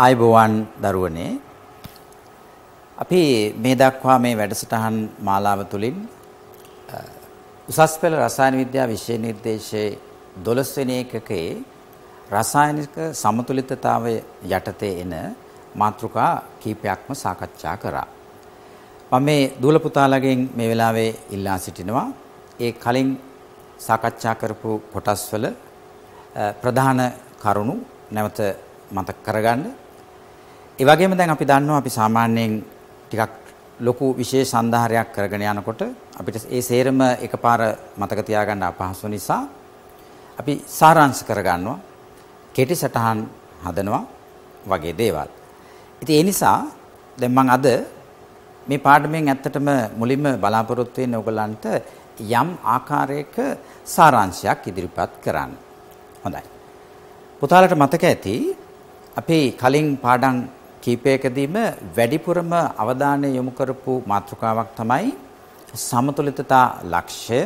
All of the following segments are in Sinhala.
ආයිබෝවන් දරුවනේ අපි මේ දක්වා මේ වැඩසටහන් මාලාව තුළින් උසස් පෙළ රසායන විද්‍යා විෂය නිර්දේශයේ 12 වෙනි එකකේ රසායනික සමතුලිතතාවය යටතේ එන මාතෘකා කීපයක්ම සාකච්ඡා කරා. මම මේ දූල පුතාලගෙන් මේ වෙලාවේ ඉල්ලා සිටිනවා ඒ කලින් සාකච්ඡා කරපු කොටස්වල ප්‍රධාන කරුණු නැවත මතක් කරගන්න. ඒ වගේම දැන් අපි දන්නවා අපි සාමාන්‍යයෙන් ටිකක් ලොකු විශේෂ සඳහරයක් කරගෙන යනකොට අපිට ඒ සේරම එකපාර මතක තියාගන්න අපහසු නිසා අපි සාරාංශ කරගන්නවා කෙටි සටහන් හදනවා වගේ දේවල්. ඉතින් ඒ නිසා දැන් මම අද මේ පාඩමෙන් ඇත්තටම මුලින්ම බලාපොරොත්තු වෙන්නේ ඔයගලන්ට යම් ආකාරයක සාරාංශයක් ඉදිරිපත් කරන්න. හොඳයි. පුතාලට මතක ඇති අපි කලින් පාඩම් කීපයකදීම වැඩිපුරම අවධානය යොමු කරපු මාතෘකාවක් තමයි සමතුලිතතා ලක්ෂ්‍ය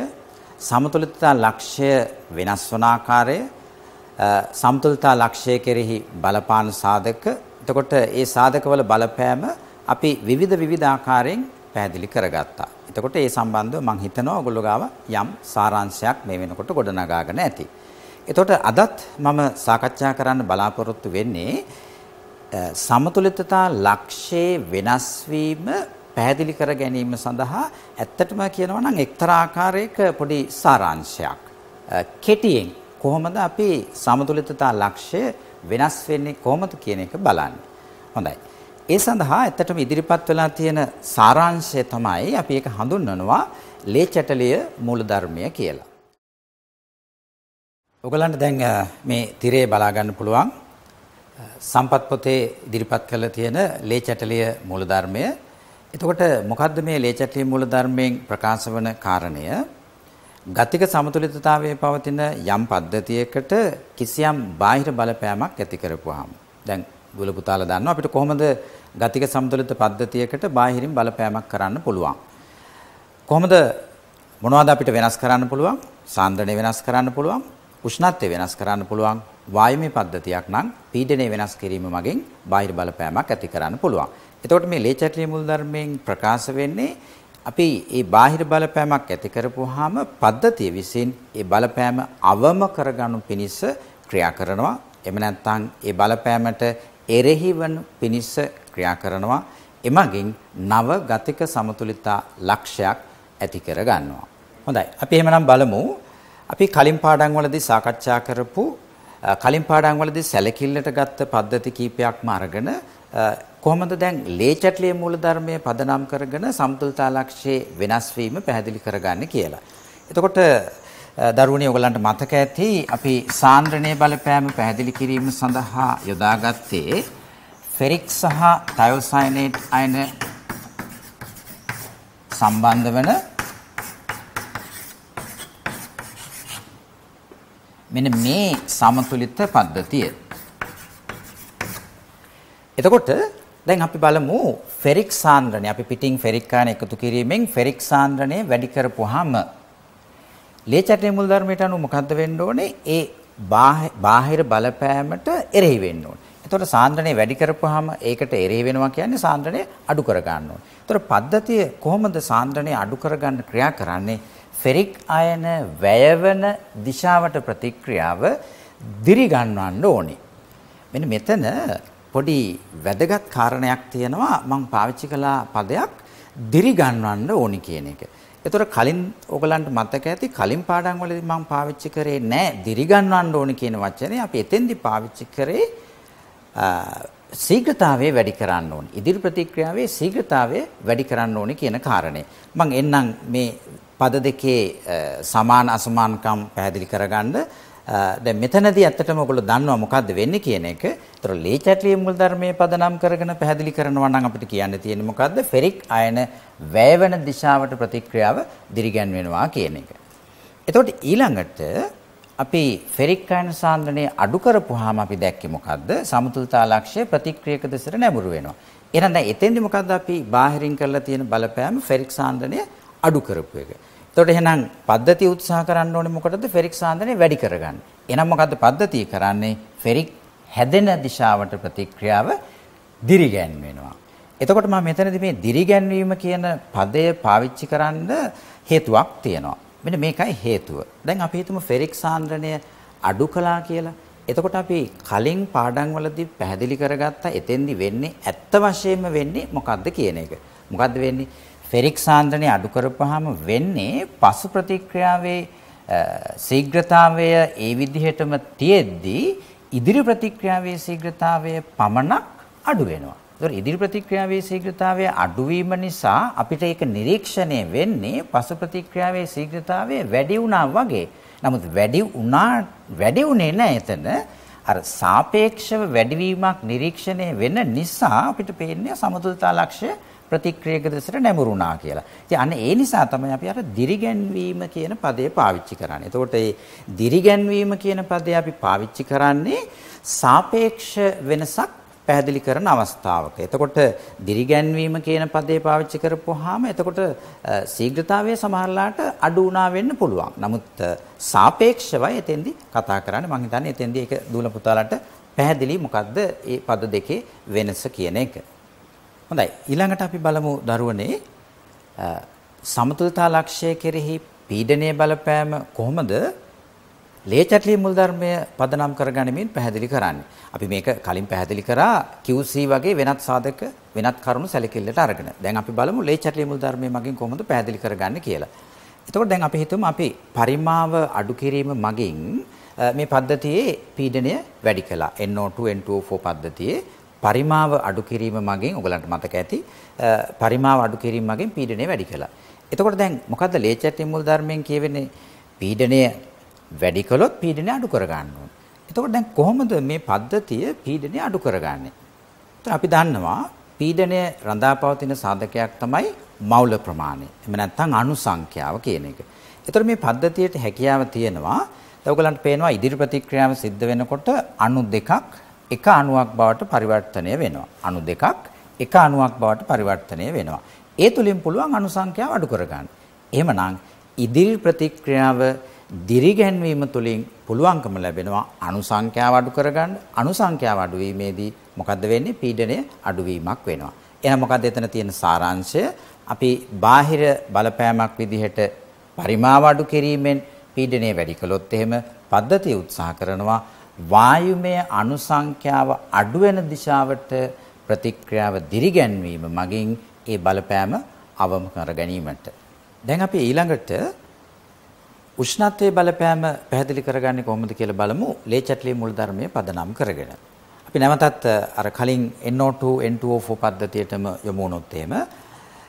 සමතුලිතතා ලක්ෂ්‍ය වෙනස් වන ආකාරය සමතුලිතතා ලක්ෂ්‍ය කෙරෙහි බලපාන සාධක එතකොට ඒ සාධකවල බලපෑම අපි විවිධ විවිධ ආකාරයෙන් පැහැදිලි කරගත්තා. එතකොට ඒ සම්බන්ධව මම හිතනවා ඔයගොල්ලෝ ගාව යම් සාරාංශයක් මේ වෙනකොට ගොඩනගාගෙන ඇති. එතකොට අදත් මම සාකච්ඡා කරන්න බලාපොරොත්තු වෙන්නේ සමතුලිතතා ලක්ෂයේ වෙනස් වීම පැහැදිලි කර ගැනීම සඳහා ඇත්තටම කියනවා නම් එක්තරා ආකාරයක පොඩි සාරාංශයක් කෙටියෙන් කොහොමද අපි සමතුලිතතා ලක්ෂය වෙනස් වෙන්නේ කොහොමද කියන එක බලන්නේ. හොඳයි. ඒ සඳහා ඇත්තටම ඉදිරිපත් වෙලා තියෙන සාරාංශය තමයි අපි ඒක හඳුන්වනවා ලේ චටලිය මූලධර්මය කියලා. ඔයගලන්ට දැන් මේ තිරේ බලා ගන්න පුළුවන් සම්පත් පොතේ ඉදිරිපත් කරලා තියෙන ලේ චටලිය මූලධර්මය. එතකොට මොකද්ද මේ ලේ චටලිය මූලධර්මයෙන් ප්‍රකාශ වන කාරණය? ගතික සමතුලිතතාවයේ පවතින යම් පද්ධතියකට කිසියම් බාහිර බලපෑමක් ඇති කරපුවාම. දැන් දුල පුතාලා දන්නවා අපිට කොහොමද ගතික සමතුලිත පද්ධතියකට බාහිරින් බලපෑමක් කරන්න පුළුවන්? කොහොමද මොනවද අපිට වෙනස් කරන්න පුළුවන්? සාන්ද්‍රණය වෙනස් කරන්න පුළුවන්? උෂ්ණත්වය වෙනස් කරන්න පුළුවන්? වායුමය පද්ධතියක් නම් පීඩනය වෙනස් කිරීම මගින් බාහිර බලපෑමක් ඇති කරන්න පුළුවන් එතකොට මේ ලේචැටලිය මුල් ධර්මයෙන් ප්‍රකාශ වෙන්නේ අපි මේ බාහිර බලපෑමක් ඇති කරපුවාම පද්ධතිය විසින් ඒ බලපෑම අවම කරගනු පිණිස ක්‍රියා කරනවා. එහෙම නැත්නම් ඒ බලපෑමට එරෙහිවන පිණිස ක්‍රියා කරනවා. එමගින් නව ගතික සමතුලිතතා ලක්ෂයක් ඇති කර ගන්නවා. හොඳයි. අපි එහෙමනම් බලමු. අපි කලින් පාඩම් වලදී සාකච්ඡා කරපු කලින් පාඩම් වලදී සැලකිල්ලට ගත්ත පද්ධති කීපයක්ම අරගෙන කොහොමද දැන් ලේචට්ලිය මූලධර්මයේ පදනම් කරගෙන සමතුලිතතා ලක්ෂයේ වෙනස් වීම පැහැදිලි කරගන්නේ කියලා. එතකොට දරුවනේ ඔයගලන්ට මතක ඇති අපි සාන්ද්‍රණයේ බලපෑම පැහැදිලි කිරීම සඳහා යොදාගත්තේ ෆෙරික් සහ තයෝසයනේට් අයන සම්බන්ධ වන මෙන්න මේ සමතුලිත පද්ධතිය. එතකොට දැන් අපි බලමු ෆෙරික් සාන්ද්‍රණය. අපි පිටින් ෆෙරික් ආයන එකතු කිරීමෙන් ෆෙරික් සාන්ද්‍රණය වැඩි කරපුවාම ලේචටේ මුල් ධර්මයට අනුව මොකද්ද වෙන්න ඕනේ? ඒ බාහිර බලපෑමට එරෙහි වෙන්න ඕනේ. එතකොට සාන්ද්‍රණය වැඩි කරපුවාම ඒකට එරෙහි වෙනවා කියන්නේ සාන්ද්‍රණය අඩු කර ගන්න ඕනේ. එතකොට පද්ධතිය කොහොමද සාන්ද්‍රණය අඩු කරගන්න ක්‍රියා කරන්නේ? ෆෙරික් අයන වැයවන දිශාවට ප්‍රතික්‍රියාව දිරි ගන්නවන්න ඕනේ. මෙන්න මෙතන පොඩි වැදගත් කාරණයක් තියෙනවා මම පාවිච්චි කළා පදයක් දිරි ගන්නවන්න ඕනි කියන එක. ඒතර කලින් ඔයගලන්ට මතක ඇති කලින් පාඩම් වලදී මම පාවිච්චි කරේ නෑ දිරි ගන්නවන්න ඕනි කියන වචනේ අපි එතෙන්දී පාවිච්චි කරේ ශීඝ්‍රතාවය වැඩි කරන්න ඕනි. ඉදිරි ප්‍රතික්‍රියාවේ ශීඝ්‍රතාවය වැඩි කරන්න ඕනි කියන කාරණය. මම එන්නම් මේ පද දෙකේ සමාන අසමානකම් පැහැදිලි කරගන්න දැන් මෙතනදී ඇත්තටම ඔයගොල්ලෝ දන්නවා මොකද්ද වෙන්නේ කියන එක. ඒතර ලේචැට්ලිය මුල් ධර්මයේ පදනම් කරගෙන පැහැදිලි කරනවා නම් අපිට කියන්න තියෙන්නේ මොකද්ද? ෆෙරික් අයන වැයවන දිශාවට ප්‍රතික්‍රියාව දිරිගැන්වෙනවා කියන එක. එතකොට ඊළඟට අපි ෆෙරික් අයන සාන්ද්‍රණය අඩු කරපුවාම අපි දැක්කේ මොකද්ද? සමතුලිතතා ලක්ෂ්‍ය ප්‍රතික්‍රියක දෙසට නැඹුරු වෙනවා. එහෙනම් දැන් එතෙන්දි මොකද්ද අපි බාහිරින් කරලා තියෙන බලපෑම ෆෙරික් සාන්ද්‍රණය අඩු කරපු එක. එතකොට එහෙනම් පද්ධතිය උත්සාහ කරන්න ඕනේ මොකටද? ෆෙරික් සාන්ද්‍රණය වැඩි කරගන්න. එහෙනම් මොකද්ද පද්ධතිය කරන්නේ? ෆෙරික් හැදෙන දිශාවට ප්‍රතික්‍රියාව දිරිගැන්වෙනවා. එතකොට මම මෙතනදී මේ දිරිගැන්වීම කියන පදය පාවිච්චි කරන්න හේතුවක් තියෙනවා. මෙන්න මේකයි හේතුව. දැන් අපි හිතමු ෆෙරික් සාන්ද්‍රණය අඩු කළා කියලා. එතකොට අපි කලින් පාඩම් වලදී පැහැදිලි කරගත්ත එතෙන්දි වෙන්නේ ඇත්ත වශයෙන්ම වෙන්නේ මොකද්ද කියන එක. මොකද්ද වෙන්නේ? ෆෙරික් සාන්ද්‍රණය අඩු කරපුවාම වෙන්නේ පසු ප්‍රතික්‍රියාවේ ශීඝ්‍රතාවය ඒ විදිහටම තියෙද්දී ඉදිරි ප්‍රතික්‍රියාවේ ශීඝ්‍රතාවය පමණක් අඩු වෙනවා. ඒතර ඉදිරි ප්‍රතික්‍රියාවේ ශීඝ්‍රතාවය අඩුවීම නිසා අපිට ඒක නිරීක්ෂණය වෙන්නේ පසු ප්‍රතික්‍රියාවේ ශීඝ්‍රතාවය වැඩි වුණා වගේ. නමුත් වැඩි වුණා වැඩි උනේ නැහැ එතන. අර සාපේක්ෂව වැඩිවීමක් නිරීක්ෂණය වෙන නිසා අපිට පේන්නේ සමතුලිතතා ලක්ෂ්‍ය ප්‍රතික්‍රියක දෙසට නැමුරුණා කියලා. ඉතින් අන්න ඒ නිසා තමයි අපි අර දිරිගැන්වීම කියන පදේ පාවිච්චි කරන්නේ. එතකොට මේ දිරිගැන්වීම කියන පදේ අපි පාවිච්චි කරන්නේ සාපේක්ෂ වෙනසක් පැහැදිලි කරන අවස්ථාවක. එතකොට දිරිගැන්වීම කියන පදේ පාවිච්චි කරපුවාම එතකොට ශීඝ්‍රතාවය සමහරලාට අඩු වුණා වෙන්න පුළුවන්. නමුත් සාපේක්ෂවයි එතෙන්දි කතා කරන්නේ. මම හිතන්නේ එතෙන්දි ඒක දූල පුතාලට පැහැදිලි මොකද්ද මේ පද දෙකේ වෙනස කියන එක. හොඳයි ඊළඟට අපි බලමු දරුවනේ සමතුලිතතා ලක්ෂය කෙරෙහි පීඩනයේ බලපෑම කොහොමද ලේචට්ලි මුල් ධර්මය පදනම් කරගනිමින් පැහැදිලි කරන්නේ. අපි මේක කලින් පැහැදිලි කරා QC වගේ වෙනත් සාධක වෙනත් කරුණු සැලකිල්ලට අරගෙන. දැන් අපි බලමු ලේචට්ලි මුල් ධර්මය මගින් කොහොමද පැහැදිලි කරගන්නේ කියලා. එතකොට දැන් අපි හිතමු අපි පරිමාව අඩු කිරීම මගින් මේ පද්ධතියේ පීඩනය වැඩි කළා. NO2 N2O4 පද්ධතියේ පරිමාව අඩු කිරීම මගින් ඔයගලන්ට මතක ඇති පරිමාව අඩු කිරීම මගින් පීඩනය වැඩි කළා. එතකොට දැන් මොකද්ද ලේචැටි මුල් ධර්මයෙන් කියවෙන්නේ පීඩනය වැඩි කළොත් පීඩනය අඩු කර ගන්න ඕනේ. එතකොට දැන් කොහොමද මේ පද්ධතිය පීඩනය අඩු කරගන්නේ? අපි දන්නවා පීඩනය රඳාපවතින සාධකයක් තමයි මවුල ප්‍රමාණය. එහෙම නැත්නම් අණු සංඛ්‍යාව කියන එක. එතකොට මේ පද්ධතියට හැකියාව තියෙනවා. ඔයගලන්ට පේනවා ඉදිරි ප්‍රතික්‍රියාව සිද්ධ වෙනකොට අණු දෙකක් එක අණුවක් බවට පරිවර්තනය වෙනවා. අණු දෙකක් එක අණුවක් බවට පරිවර්තනය වෙනවා. ඒ තුලින් පුළුවන් අණු සංඛ්‍යාව අඩු කරගන්න. එහෙමනම් ඉදිරි ප්‍රතික්‍රියාව දිරිගැන්වීම තුලින් පුළුවන්කම ලැබෙනවා අණු සංඛ්‍යාව අඩු කරගන්න. අණු සංඛ්‍යාව අඩු වීමේදී මොකද්ද වෙන්නේ? පීඩනය අඩුවීමක් වෙනවා. එහෙනම් මොකද්ද එතන තියෙන සාරාංශය? අපි බාහිර බලපෑමක් විදිහට පරිමාව අඩු කිරීමෙන් පීඩනය වැඩි කළොත් එහෙම පද්ධතිය උත්සාහ කරනවා වායුමය අණු සංඛ්‍යාව අඩු වෙන දිශාවට ප්‍රතික්‍රියාව දිරිගැන්වීම මගින් ඒ බලපෑම අවම කර ගැනීමට. දැන් අපි ඊළඟට උෂ්ණත්වයේ බලපෑම පැහැදිලි කරගන්නේ කොහොමද කියලා බලමු. ලේචට්ලි මුල් ධර්මයේ පදනම් කරගෙන. අපි නැවතත් අර කලින් NO2 N2O4 පද්ධතියටම යමු වුණොත් එහෙම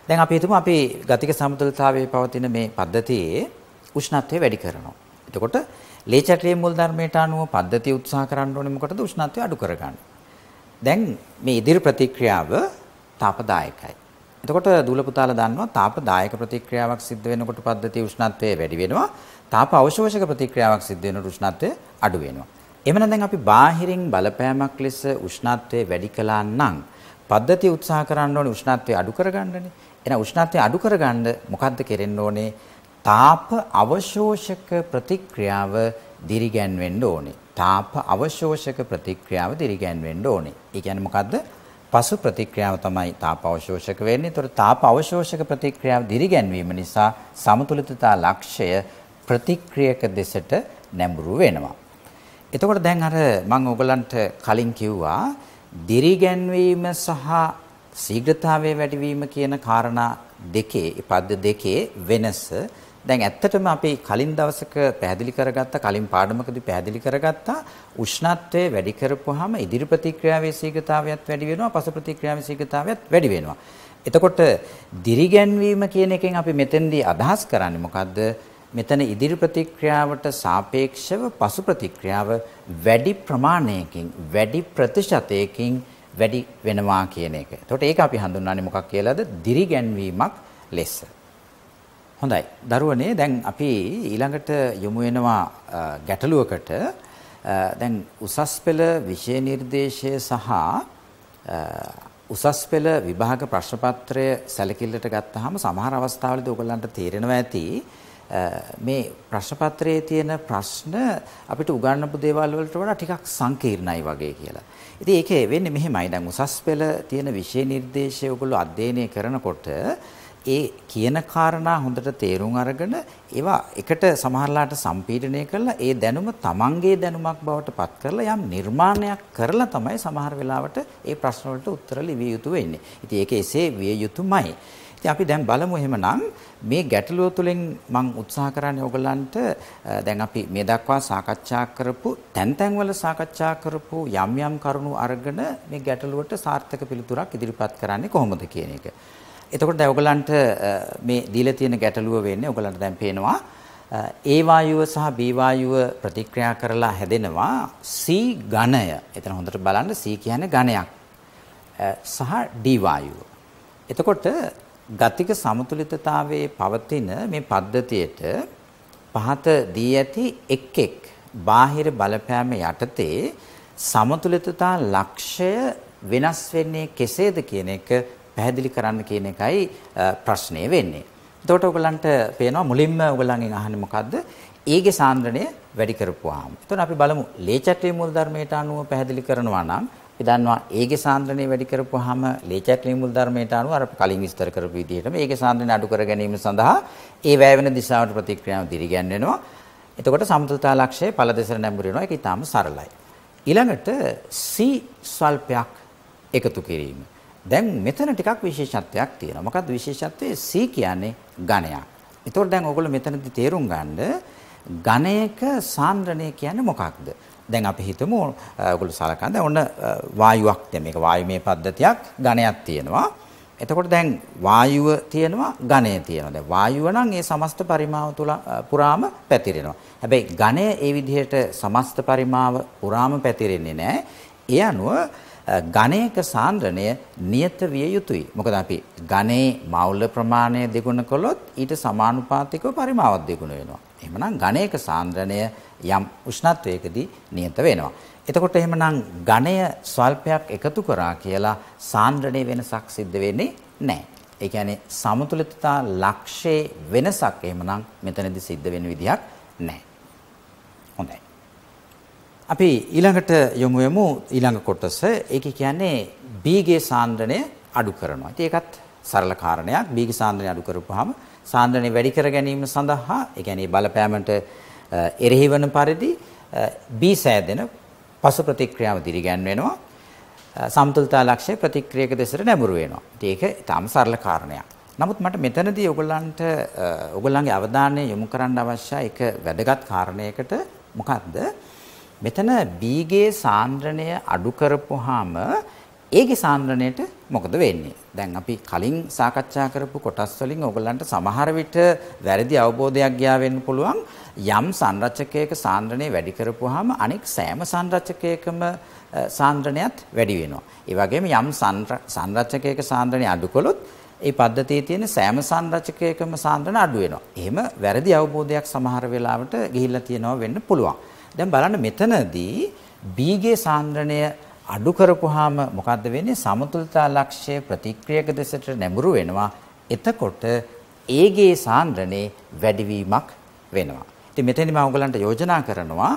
දැන් අපි හිතමු අපි ගතික සමතුලිතතාවයේ පවතින මේ පද්ධතියේ උෂ්ණත්වය වැඩි කරනවා. එතකොට ලේචට්ලිය මුල් ධර්මයට අනුව පද්ධතිය උත්සාහ කරන්න ඕනේ මොකටද උෂ්ණත්වය අඩු කරගන්න. දැන් මේ ඉදිරි ප්‍රතික්‍රියාව තාපදායකයි. එතකොට දූල පුතාලා දන්නවා තාපදායක ප්‍රතික්‍රියාවක් සිද්ධ වෙනකොට පද්ධතිය උෂ්ණත්වය වැඩි වෙනවා. තාප අවශෝෂක ප්‍රතික්‍රියාවක් සිද්ධ වෙනකොට උෂ්ණත්වය අඩු වෙනවා. එමනම් දැන් අපි බාහිරින් බලපෑමක් ලෙස උෂ්ණත්වය වැඩි කළා නම් පද්ධතිය උත්සාහ කරන්න ඕනේ උෂ්ණත්වය අඩු කරගන්නනේ. එහෙනම් උෂ්ණත්වය අඩු කරගන්න මොකද්ද කරෙන්න ඕනේ? තාප අවශෝෂක ප්‍රතික්‍රියාව දිරිගැන්වෙන්න ඕනේ. තාප අවශෝෂක ප්‍රතික්‍රියාව දිරිගැන්වෙන්න ඕනේ. ඒ කියන්නේ මොකද්ද? පසු ප්‍රතික්‍රියාව තමයි තාප අවශෝෂක වෙන්නේ. ඒතර තාප අවශෝෂක ප්‍රතික්‍රියාව දිරිගැන්වීම නිසා සමතුලිතතා ලක්ෂය ප්‍රතික්‍රියක දෙසට නැඹුරු වෙනවා. එතකොට දැන් අර මම ඔයගලන්ට කලින් කිව්වා දිරිගැන්වීම සහ ශීඝ්‍රතාවයේ වැඩිවීම කියන කාරණා දෙකේ පද දෙකේ වෙනස දැන් ඇත්තටම අපි කලින් දවසක පැහැදිලි කරගත්ත කලින් පාඩමකදී පැහැදිලි කරගත්තා උෂ්ණත්වය වැඩි කරපුවාම ඉදිරි ප්‍රතික්‍රියාවේ ශීඝ්‍රතාවයත් වැඩි වෙනවා පස ප්‍රතික්‍රියාවේ ශීඝ්‍රතාවයත් වැඩි වෙනවා. එතකොට දිරිගැන්වීම කියන එකෙන් අපි මෙතෙන්දී අදහස් කරන්නේ මොකද්ද? මෙතන ඉදිරි ප්‍රතික්‍රියාවට සාපේක්ෂව පසු ප්‍රතික්‍රියාව වැඩි ප්‍රමාණයකින් වැඩි ප්‍රතිශතයකින් වැඩි වෙනවා කියන එක. එතකොට ඒක අපි හඳුන්වන්නේ මොකක් කියලාද? දිරිගැන්වීමක් ලෙස. හොඳයි. දරුවනේ දැන් අපි ඊළඟට යොමු වෙනවා ගැටලුවකට. දැන් උසස් පෙළ විෂය නිර්දේශය සහ උසස් පෙළ විභාග ප්‍රශ්න පත්‍රය සැලකිල්ලට ගත්තාම සමහර අවස්ථාවලදී ඔයගලන්ට තේරෙනවා ඇති මේ ප්‍රශ්න පත්‍රයේ තියෙන ප්‍රශ්න අපිට උගන්වපු දේවල් වලට වඩා ටිකක් සංකීර්ණයි වගේ කියලා. ඉතින් ඒකේ වෙන්නේ මෙහෙමයි. දැන් උසස් පෙළ තියෙන විෂය නිර්දේශය ඔයගොල්ලෝ අධ්‍යයනය කරනකොට ඒ කියන කාරණා හොඳට තේරුම් අරගෙන ඒවා එකට සමහරලාට සම්පීඩනය කරලා ඒ දැනුම තමන්ගේ දැනුමක් බවට පත් කරලා යම් නිර්මාණයක් කරලා තමයි සමහර වෙලාවට ඒ ප්‍රශ්න වලට උත්තර ලිවිය යුතු වෙන්නේ. ඉතින් ඒක එසේ විය යුතුමයි. ඉතින් අපි දැන් බලමු එහෙමනම් මේ ගැටලුව තුළින් මම උත්සාහ කරන්නේ ඔයගලන්ට දැන් අපි මේ දක්වා සාකච්ඡා කරපු තැන් තැන්වල සාකච්ඡා කරපු යම් යම් කරුණු අරගෙන මේ ගැටලුවට සාර්ථක පිළිතුරක් ඉදිරිපත් කරන්නේ කොහොමද කියන එක. එතකොට දැන් ඔයගලන්ට මේ දීලා තියෙන ගැටලුව වෙන්නේ ඔයගලන්ට දැන් පේනවා ඒ වායුව සහ B වායුව ප්‍රතික්‍රියා කරලා හැදෙනවා C ඝනය. එතන හොඳට බලන්න C කියන්නේ ඝනයක්. සහ D වායුව. එතකොට ගතික සමතුලිතතාවයේ පවතින මේ පද්ධතියට පහත දී ඇති එක් එක් බාහිර බලපෑම යටතේ සමතුලිතතා ලක්ෂය වෙනස් වෙන්නේ කෙසේද කියන එක පැහැදිලි කරන්න කියන එකයි ප්‍රශ්නේ වෙන්නේ. එතකොට ඔයගලන්ට පේනවා මුලින්ම ඔයගලන්ගෙන් අහන්නේ මොකද්ද? ඒගේ සාන්ද්‍රණය වැඩි කරපුවාම. එතකොට අපි බලමු ලේචැටේ මූල ධර්මයට අනුව පැහැදිලි කරනවා නම් අපි දන්නවා ඒගේ සාන්ද්‍රණය වැඩි කරපුවාම ලේචැටේ මූල ධර්මයට අනුව අර කලින් විස්තර කරපු විදිහටම ඒගේ සාන්ද්‍රණය අඩු කර ගැනීම සඳහා ඒ වැය වෙන දිශාවට ප්‍රතික්‍රියාව දිරිගැන්වෙනවා. එතකොට සමතුලිතතා ලක්ෂය පළ දෙසට නැඹුරු වෙනවා. ඒක ඊටාම සරලයි. ඊළඟට C ස්වල්පයක් එකතු කිරීම. දැන් මෙතන ටිකක් විශේෂත්වයක් තියෙනවා. මොකක්ද විශේෂත්වය? C කියන්නේ ඝනයක්. ඒතකොට දැන් ඔයගොල්ලෝ මෙතනදී තේරුම් ගන්න ඝනයක සාන්ද්‍රණය කියන්නේ මොකක්ද? දැන් අපි හිතමු ඔයගොල්ලෝ සලකන දැන් ඔන්න වායුවක් දැන් මේක වායුමය පද්ධතියක් ඝනයක් තියෙනවා. එතකොට දැන් වායුව තියෙනවා ඝනය තියෙනවා. දැන් වායුව නම් ඒ සමස්ත පරිමාව තුල පුරාම පැතිරෙනවා. හැබැයි ඝනය ඒ විදිහට සමස්ත පරිමාව පුරාම පැතිරෙන්නේ නැහැ. ඒ අනුව ඝනයක සාන්ද්‍රණය නියත විය යුතුයි. මොකද අපි ඝනේ මෞල ප්‍රමාණය දෙගුණ කළොත් ඊට සමානුපාතිකව පරිමාවක් දෙගුණ වෙනවා. එහෙමනම් ඝනයක සාන්ද්‍රණය යම් උෂ්ණත්වයකදී නියත වෙනවා. එතකොට එහෙමනම් ඝණය ස්වල්පයක් එකතු කරා කියලා සාන්ද්‍රණයේ වෙනසක් සිද්ධ වෙන්නේ නැහැ. ඒ කියන්නේ සමතුලිතතා ලක්ෂයේ වෙනසක් එහෙමනම් මෙතනදී සිද්ධ වෙන විදිහක් නැහැ. හොඳයි. අපි ඊළඟට යමු යමු ඊළඟ කොටස. ඒක කියන්නේ B ගේ සාන්ද්‍රණය අඩු කරනවා. ඉතින් ඒකත් සරල කාරණයක්. B ගේ සාන්ද්‍රණය අඩු කරපුවාම සාන්ද්‍රණය වැඩි කර ගැනීම සඳහා ඒ කියන්නේ බලපෑමට එරෙහි වන පරිදි B සෑදෙන පසු ප්‍රතික්‍රියාව දිරිගැන්වෙනවා. සමතුලිතතා ලක්ෂ්‍ය ප්‍රතික්‍රියක දෙසට නැඹුරු වෙනවා. ඉතින් ඒක ඊටාම සරල කාරණයක්. නමුත් මට මෙතනදී ඔයගොල්ලන්ට ඔයගොල්ලන්ගේ අවධානය යොමු කරන්න අවශ්‍ය එක වැදගත් කාරණයකට මොකක්ද? මෙතන B ගේ සාන්ද්‍රණය අඩු කරපුවාම ඒගේ සාන්ද්‍රණයට මොකද වෙන්නේ? දැන් අපි කලින් සාකච්ඡා කරපු කොටස් වලින් ඔයගොල්ලන්ට සමහර විට වැරදි අවබෝධයක් ගියා වෙන්න පුළුවන්. යම් සංරචකයක සාන්ද්‍රණය වැඩි කරපුවාම අනෙක් සෑම සංරචකයකම සාන්ද්‍රණයත් වැඩි වෙනවා. ඒ වගේම යම් සංරචකයක සාන්ද්‍රණය අඩු කළොත් ඒ පද්ධතියේ තියෙන සෑම සංරචකයකම සාන්ද්‍රණ අඩු වෙනවා. එහෙම වැරදි අවබෝධයක් සමහර වෙලාවට ගිහිල්ලා තියෙනවා වෙන්න පුළුවන්. දැන් බලන්න මෙතනදී B ගේ සාන්ද්‍රණය අඩු කරපුවාම මොකද්ද වෙන්නේ? සමතුලිතතා ලක්ෂ්‍ය ප්‍රතික්‍රියක දෙසට නැඹුරු වෙනවා. එතකොට ඒගේ සාන්ද්‍රණේ වැඩිවීමක් වෙනවා. ඉතින් මෙතනදී මම ඔයගලන්ට යෝජනා කරනවා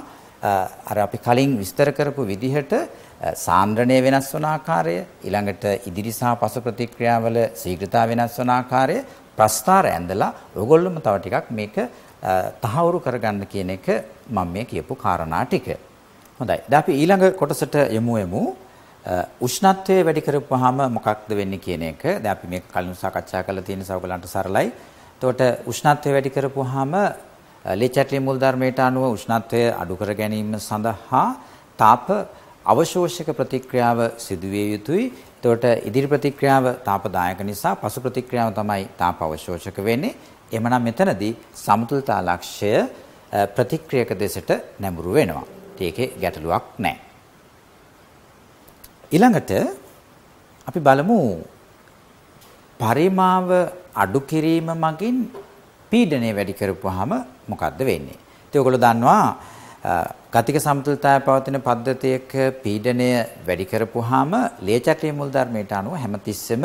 අර අපි කලින් විස්තර කරපු විදිහට සාන්ද්‍රණය වෙනස් වන ආකාරය ඊළඟට ඉදිරි සහ පසු ප්‍රතික්‍රියාවල ශීඝ්‍රතාව වෙනස් වන ආකාරය ප්‍රස්තාර ඇඳලා ඔයගොල්ලොම තව ටිකක් මේක තහවුරු කරගන්න කියන එක මම මේ කියපු කාරණා ටික. හොඳයි. දැන් අපි ඊළඟ කොටසට යමු යමු. උෂ්ණත්වය වැඩි කරපුවාම මොකක්ද වෙන්නේ කියන එක. දැන් අපි මේක කලින් සාකච්ඡා කරලා තියෙන සවගලන්ට සරලයි. එතකොට උෂ්ණත්වය වැඩි කරපුවාම ලේචැටලි මුල් ධර්මයට අනුව උෂ්ණත්වය අඩු කර ගැනීම සඳහා තාප අවශෝෂක ප්‍රතික්‍රියාව සිදුවිය යුතුයි. එතකොට ඉදිරි ප්‍රතික්‍රියාව තාපදායක නිසා පසු ප්‍රතික්‍රියාව තමයි තාප අවශෝෂක වෙන්නේ. එhmenan මෙතනදී සමතුලිතතා ලක්ෂය ප්‍රතික්‍රියක දෙසට නැඹුරු වෙනවා. ඒකේ ගැටලුවක් නැහැ. ඊළඟට අපි බලමු පරිමාව අඩු කිරීම මගින් පීඩනය වැඩි කරපුවාම මොකද්ද වෙන්නේ? ඉතින් ඔයගොල්ලෝ දන්නවා ගතික සමතුලිතතාවය පවතින පද්ධතියක පීඩනය වැඩි කරපුවාම ලේචක්‍රීය මුල් ධර්මයට අනුව හැමතිස්සෙම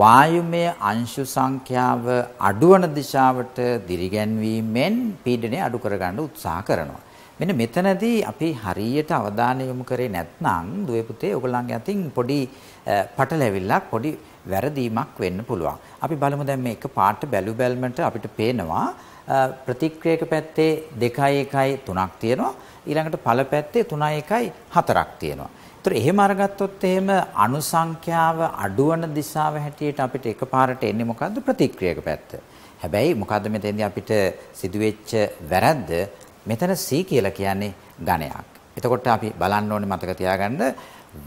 වායුමය අංශු සංඛ්‍යාව අඩුවන දිශාවට දිරිගැන්වීමෙන් පීඩනය අඩු කරගන්න උත්සාහ කරනවා. මෙන්න මෙතනදී අපි හරියට අවධානය යොමු කරේ නැත්නම් දුවේ පුතේ ඔයගොල්ලන්ගේ අතින් පොඩි පටලැවිල්ලක් පොඩි වැරදීමක් වෙන්න පුළුවන්. අපි බලමු දැන් මේ එක පාට බැලු බැලමට අපිට පේනවා ප්‍රතික්‍රියක පැත්තේ 2 1 3ක් තියෙනවා. ඊළඟට ඵල පැත්තේ 3 1 4ක් තියෙනවා. ඒතර එහෙම අරගත්තොත් එහෙම අණු සංඛ්‍යාව අඩුවන දිශාව හැටියට අපිට එකපාරට එන්නේ මොකද්ද ප්‍රතික්‍රියක පැත්ත. හැබැයි මොකද්ද මෙතෙන්දී අපිට සිදුවෙච්ච වැරද්ද මෙතන C කියලා කියන්නේ ඝනයක්. එතකොට අපි බලන්න ඕනේ මතක තියාගන්න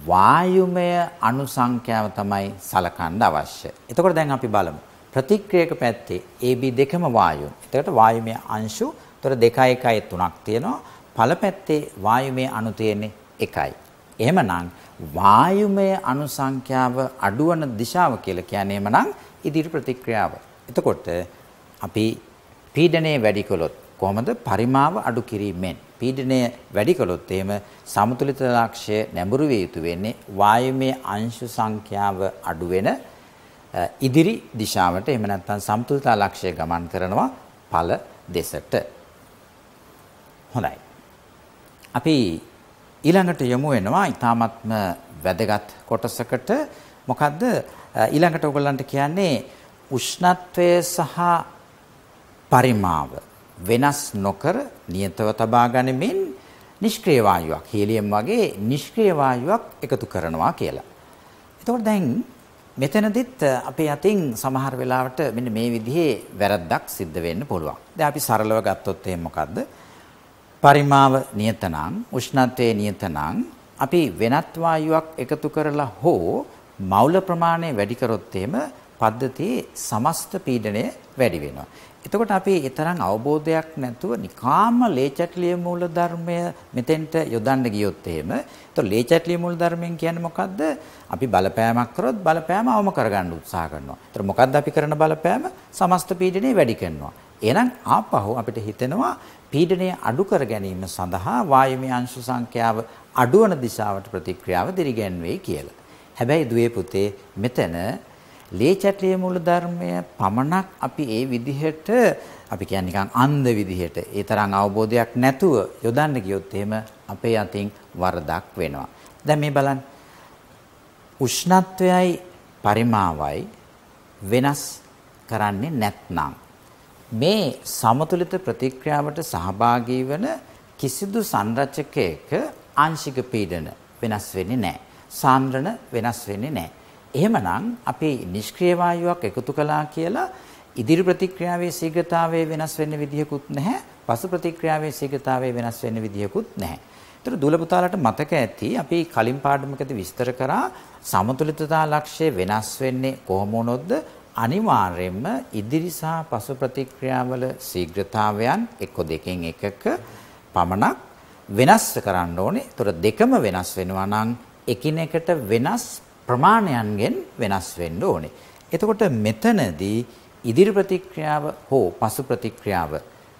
වායුමය අණු සංඛ්‍යාව තමයි සලකන්න අවශ්‍ය. එතකොට දැන් අපි බලමු. ප්‍රතික්‍රියක පැත්තේ AB දෙකම වායු. එතකොට වායුමය අංශු තොර 2 1 3ක් තියෙනවා. ඵල පැත්තේ වායුමය අණු තියෙන්නේ 1යි. එහෙමනම් වායුමය අණු සංඛ්‍යාව අඩුවන දිශාව කියලා කියන්නේ එමනම් ඉදිරි ප්‍රතික්‍රියාව. එතකොට අපි පීඩනය වැඩි කළොත් කොහොමද පරිමාව අඩු කිරීමෙන් පීඩනය වැඩි කළොත් එහෙම සමතුලිත ලක්ෂ්‍ය නැඹුරු විය යුතු වෙන්නේ වායුමය අංශු සංඛ්‍යාව අඩු වෙන ඉදිරි දිශාවට එහෙම නැත්නම් සමතුලිත ලක්ෂ්‍ය ගමන් කරනවා ඵල දෙසට. හොඳයි. අපි ඊළඟට යමු වෙනවා ඊ타ත්ම වැදගත් කොටසකට මොකද්ද ඊළඟට ඔයගොල්ලන්ට කියන්නේ උෂ්ණත්වය සහ පරිමාව වෙනස් නොකර නියතව තබා ගනිමින් නිෂ්ක්‍රීය වායුවක් හීලියම් වගේ නිෂ්ක්‍රීය වායුවක් එකතු කරනවා කියලා. එතකොට දැන් මෙතනදිත් අපේ අතින් සමහර වෙලාවට මෙන්න මේ විදිහේ වැරද්දක් සිද්ධ වෙන්න පුළුවන්. දැන් අපි සරලව ගත්තොත් එහෙනම් මොකද්ද? පරිමාව නියතනම් උෂ්ණත්වයේ නියතනම් අපි වෙනත් වායුවක් එකතු කරලා හෝ මවුල ප්‍රමාණය වැඩි කරොත් එහෙම පද්ධතියේ සමස්ත පීඩනය වැඩි වෙනවා. එතකොට අපි ඒ තරම් අවබෝධයක් නැතුව නිකාම්ම ලේචට්ලිය මූල ධර්මය මෙතෙන්ට යොදන්න ගියොත් එහෙම එතකොට ලේචට්ලිය මූල ධර්මයෙන් කියන්නේ මොකද්ද? අපි බලපෑමක් කරොත් බලපෑම අවම කරගන්න උත්සාහ කරනවා. එතකොට මොකද්ද අපි කරන බලපෑම? සමස්ත පීඩනය වැඩි කරනවා. එහෙනම් ආපහු අපිට හිතෙනවා පීඩනය අඩු කර ගැනීම සඳහා වායුමය අංශු සංඛ්‍යාව අඩුවන දිශාවට ප්‍රතික්‍රියාව දිරිගැන්වෙයි කියලා. හැබැයි දුවේ පුතේ මෙතන ලේ චැටලිය මූල ධර්මය පමණක් අපි ඒ විදිහට අපි කියන්නේ නිකන් අන්ධ විදිහට ඒ තරම් අවබෝධයක් නැතුව යොදන්න ගියොත් එහෙම අපේ අතින් වරදක් වෙනවා. දැන් මේ බලන්න. උෂ්ණත්වයයි පරිමාවයි වෙනස් කරන්නේ නැත්නම් මේ සමතුලිත ප්‍රතික්‍රියාවට සහභාගී වන කිසිදු සංරචකයක ආංශික පීඩන වෙනස් වෙන්නේ නැහැ. සාන්ද්‍රණ වෙනස් වෙන්නේ නැහැ. එහෙමනම් අපි නිෂ්ක්‍රීය වායුවක් එකතු කළා කියලා ඉදිරි ප්‍රතික්‍රියාවේ ශීඝ්‍රතාවය වෙනස් වෙන්න විදිහකුත් නැහැ. පසු ප්‍රතික්‍රියාවේ ශීඝ්‍රතාවය වෙනස් වෙන්න විදිහකුත් නැහැ. ඒතර දුලපුතාලට මතක ඇති අපි කලින් පාඩමකදී විස්තර කරා සමතුලිතතා ලක්ෂ්‍ය වෙනස් වෙන්නේ කොහොම වුණොත්ද අනිවාර්යයෙන්ම ඉදිරි සහ පසු ප්‍රතික්‍රියාවල ශීඝ්‍රතාවයන් එක්ක දෙකෙන් එකක පමණක් වෙනස් කරන්න ඕනේ. ඒතර දෙකම වෙනස් වෙනවා නම් එකිනෙකට වෙනස් ප්‍රමාණයන්ගෙන් වෙනස් වෙන්න ඕනේ. එතකොට මෙතනදී ඉදිරි ප්‍රතික්‍රියාව හෝ පසු ප්‍රතික්‍රියාව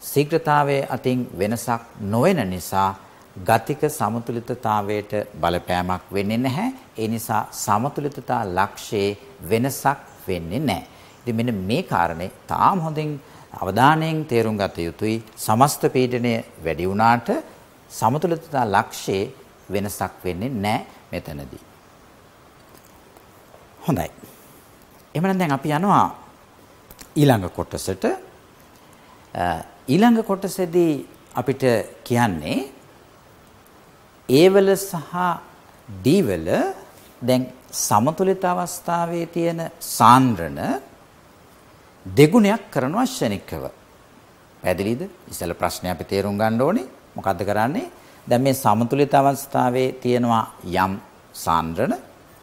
ශීඝ්‍රතාවයේ අතින් වෙනසක් නොවන නිසා ගතික සමතුලිතතාවයට බලපෑමක් වෙන්නේ නැහැ. ඒ නිසා සමතුලිතතා ලක්ෂයේ වෙනසක් වෙන්නේ නැහැ. ඉතින් මෙන්න මේ කාරණේ තාම හොඳින් අවධානයෙන් තේරුම් ගත යුතුයි. සමස්ත පීඩනය වැඩි වුණාට සමතුලිතතා ලක්ෂයේ වෙනසක් වෙන්නේ නැහැ මෙතනදී. හොඳයි. එහෙනම් දැන් අපි යනවා ඊළඟ කොටසට. ඊළඟ කොටසේදී අපිට කියන්නේ A වල සහ D වල දැන් සමතුලිත අවස්ථාවේ තියෙන සාන්ද්‍රණ දෙගුණයක් කරනවා ශනිකව. පැහැදිලිද? ඉතල ප්‍රශ්නේ අපි තේරුම් ගන්න ඕනේ. මොකද්ද කරන්නේ? දැන් මේ සමතුලිත අවස්ථාවේ තියෙනවා යම් සාන්ද්‍රණ,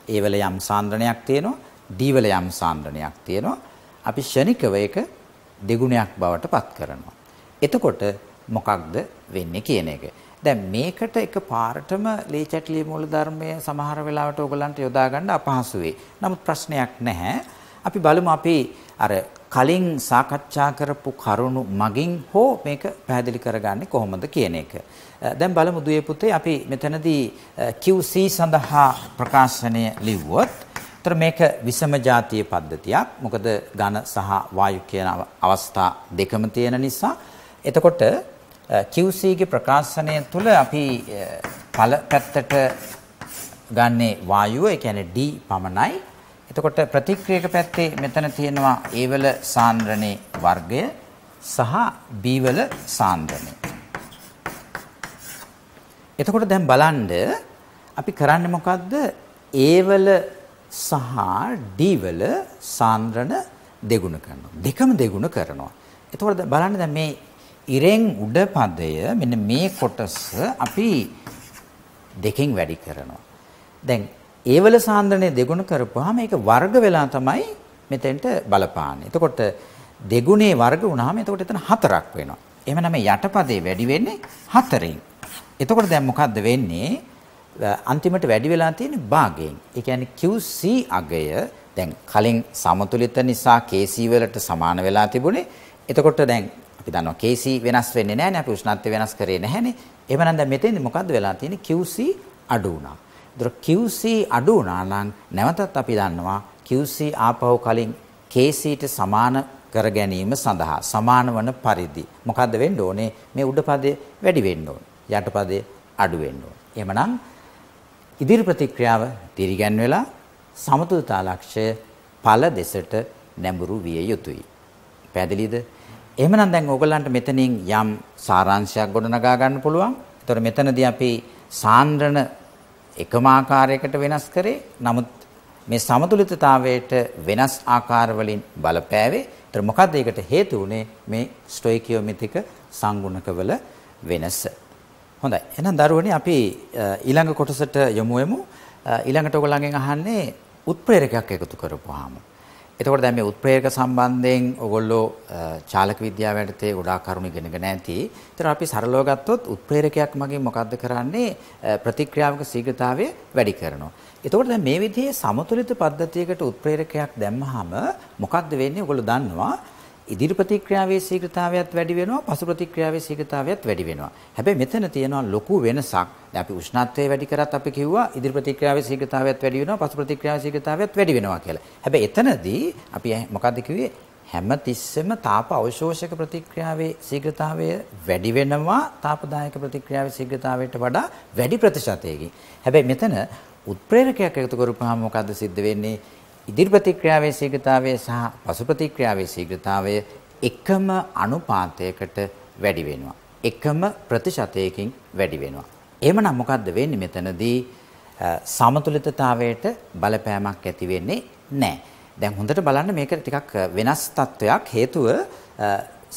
ඒ වල යම් සාන්ද්‍රණයක් තියෙනවා, ඩී වල යම් සාන්ද්‍රණයක් තියෙනවා. අපි ශනිකව ඒක දෙගුණයක් බවට පත් කරනවා. එතකොට මොකක්ද වෙන්නේ කියන එක. දැන් මේකට එක පාරටම ලේ චැටලිය මූල ධර්මය සමහර වෙලාවට ඕගලන්ට යොදා ගන්න අපහසු වෙයි. නමුත් ප්‍රශ්නයක් නැහැ. අපි බලමු අපි අර කලින් සාකච්ඡා කරපු කරුණු මගින් හෝ මේක පැහැදිලි කරගන්නේ කොහොමද කියන එක. දැන් බලමු දුවේ පුතේ අපි මෙතනදී QC සඳහා ප්‍රකාශනය ලිව්වොත් ඒතර මේක විසම જાතිය පද්ධතියක්. මොකද ඝන සහ වායු කියන අවස්ථා දෙකම තියෙන නිසා. එතකොට QC ගේ ප්‍රකාශනය තුළ අපි පළ පැත්තට ගන්නේ වායුව, ඒ කියන්නේ D පමණයි. එතකොට ප්‍රතික්‍රියක පැත්තේ මෙතන තියෙනවා A වල සාන්ද්‍රණේ වර්ගය සහ B වල සාන්ද්‍රණය. එතකොට දැන් බලන්න අපි කරන්නේ මොකද්ද? A වල සහ D වල සාන්ද්‍රණ දෙගුණ කරනවා. දෙකම දෙගුණ කරනවා. එතකොට බලන්න දැන් මේ ඉරෙන් උඩ පදය මෙන්න මේ කොටස අපි දෙකෙන් වැඩි කරනවා. දැන් ඒ වල සාන්ද්‍රණය දෙගුණ කරපුවාම ඒක වර්ග වෙලා තමයි මෙතෙන්ට බලපාන්නේ. එතකොට දෙගුණේ වර්ග වුණාම එතකොට එතන හතරක් වෙනවා. එහෙමනම් යටපදේ වැඩි වෙන්නේ හතරෙන්. එතකොට දැන් මොකද්ද වෙන්නේ? අන්තිමට වැඩි වෙලා තියෙන්නේ භාගයෙන්. ඒ කියන්නේ QC අගය දැන් කලින් සමතුලිත නිසා KC වලට සමාන වෙලා තිබුණේ. එතකොට දැන් අපි දන්නවා KC වෙනස් වෙන්නේ නැහැ නේ අපි උෂ්ණත්වය වෙනස් කරේ නැහැනේ. එහෙමනම් දැන් මෙතෙන්දි මොකද්ද වෙලා තියෙන්නේ QC අඩු වුණා. ඒතර QC අඩු වුණා නම් නැවතත් අපි දන්නවා QC ආපහු කලින් KCට සමාන කර ගැනීම සඳහා සමාන වන පරිදි මොකද්ද වෙන්න ඕනේ මේ උඩ පදේ වැඩි වෙන්න ඕනේ යට පදේ අඩු වෙන්න ඕනේ. එහෙමනම් ඉදිරි ප්‍රතික්‍රියාව දිරිගැන් වෙලා සමතුලිතතා ලක්ෂ්‍ය ඵල දෙසට නැඹුරු විය යුතුයි. පැහැදිලිද? එහෙමනම් දැන් ඕගොල්ලන්ට මෙතනින් යම් සාරාංශයක් ගොඩනගා ගන්න පුළුවන්. ඒතර මෙතනදී අපි සාන්ද්‍රණ එකම ආකාරයකට වෙනස් කරේ. නමුත් මේ සමතුලිතතාවයට වෙනස් ආකාර වලින් බලපෑවේ. ඒතර මොකද්ද ඒකට හේතු උනේ මේ ස්ටොයිකියෝමෙට්‍රික සංගුණකවල වෙනස. හොඳයි. එහෙනම් දරුවනේ අපි ඊළඟ කොටසට යමු යමු. ඊළඟට ඔයගොල්ලන්ගෙන් අහන්නේ උත්ප්‍රේරකයක් එකතු කරපුවාම. එතකොට දැන් මේ උත්ප්‍රේරක සම්බන්ධයෙන් ඔයගොල්ලෝ චාලක විද්‍යාව යටතේ ගොඩාක් කරුණු ඉගෙනගෙන ඇති. ඒතර අපි සරලව ගත්තොත් උත්ප්‍රේරකයක් මගින් මොකද්ද කරන්නේ? ප්‍රතික්‍රියාවක ශීඝ්‍රතාවය වැඩි කරනවා. එතකොට දැන් මේ විදිහේ සමතුලිත පද්ධතියකට උත්ප්‍රේරකයක් දැම්මහම මොකද්ද වෙන්නේ? ඔයගොල්ලෝ දන්නවා ඉදිරි ප්‍රතික්‍රියාවේ ශීඝ්‍රතාවයත් වැඩි වෙනවා පසු ප්‍රතික්‍රියාවේ ශීඝ්‍රතාවයත් වැඩි වෙනවා. හැබැයි මෙතන තියෙනවා ලොකු වෙනසක්. දැන් අපි උෂ්ණත්වය වැඩි කරත් අපි කිව්වා ඉදිරි ප්‍රතික්‍රියාවේ ශීඝ්‍රතාවයත් වැඩි වෙනවා පසු ප්‍රතික්‍රියාවේ ශීඝ්‍රතාවයත් වැඩි වෙනවා කියලා. හැබැයි එතනදී අපි මොකද්ද කිව්වේ? හැම තිස්සෙම තාප අවශෝෂක ප්‍රතික්‍රියාවේ ශීඝ්‍රතාවය වැඩි වෙනවා තාපදායක ප්‍රතික්‍රියාවේ ශීඝ්‍රතාවයට වඩා වැඩි ප්‍රතිශතයකින්. හැබැයි මෙතන උත්ප්‍රේරකයක් එකතු කරපුවාම මොකද්ද සිද්ධ වෙන්නේ? ඉදිරි ප්‍රතික්‍රියාවේ ශීඝ්‍රතාවය සහ පසු ප්‍රතික්‍රියාවේ ශීඝ්‍රතාවය එකම අනුපාතයකට වැඩි වෙනවා. එකම ප්‍රතිශතයකින් වැඩි වෙනවා. එහෙමනම් මොකද්ද වෙන්නේ මෙතනදී සමතුලිතතාවයට බලපෑමක් ඇති වෙන්නේ නැහැ. දැන් හොඳට බලන්න මේක ටිකක් වෙනස් තත්වයක් හේතුව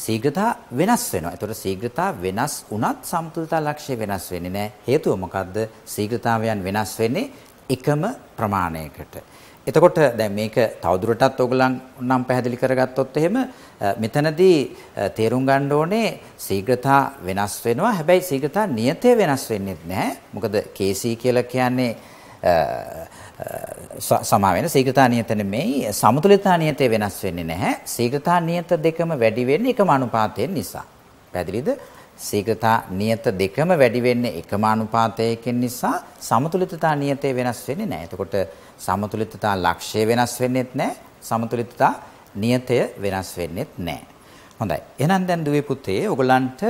ශීඝ්‍රතා වෙනස් වෙනවා. ඒතකොට ශීඝ්‍රතා වෙනස් වුණත් සමතුලිතතා ලක්ෂ්‍ය වෙනස් වෙන්නේ නැහැ. හේතුව මොකද්ද? ශීඝ්‍රතාවයන් වෙනස් වෙන්නේ එකම ප්‍රමාණයකට. එතකොට දැන් මේක තවදුරටත් ඔයගලන් නම් පැහැදිලි කරගත්තොත් එහෙම මෙතනදී තේරුම් ගන්න ඕනේ ශීඝ්‍රතා වෙනස් වෙනවා. හැබැයි ශීඝ්‍රතා නියතය වෙනස් වෙන්නේ නැහැ. මොකද KC කියලා කියන්නේ සමා වෙන ශීඝ්‍රතා නියත නෙමෙයි සමතුලිතතා නියතය වෙනස් වෙන්නේ නැහැ. ශීඝ්‍රතා නියත දෙකම වැඩි වෙන්නේ එකම අනුපාතයෙන් නිසා. පැහැදිලිද? ශීඝ්‍රතා නියත දෙකම වැඩි වෙන්නේ එකම අනුපාතයකින් නිසා සමතුලිතතා නියතය වෙනස් වෙන්නේ නැහැ. එතකොට සමතුලිතතා ලක්ෂ්‍ය වෙනස් වෙන්නේත් නැහැ. සමතුලිතතා නියතය වෙනස් වෙන්නේත් නැහැ. හොඳයි. එහෙනම් දැන් දුවේ පුතේ ඔයගලන්ට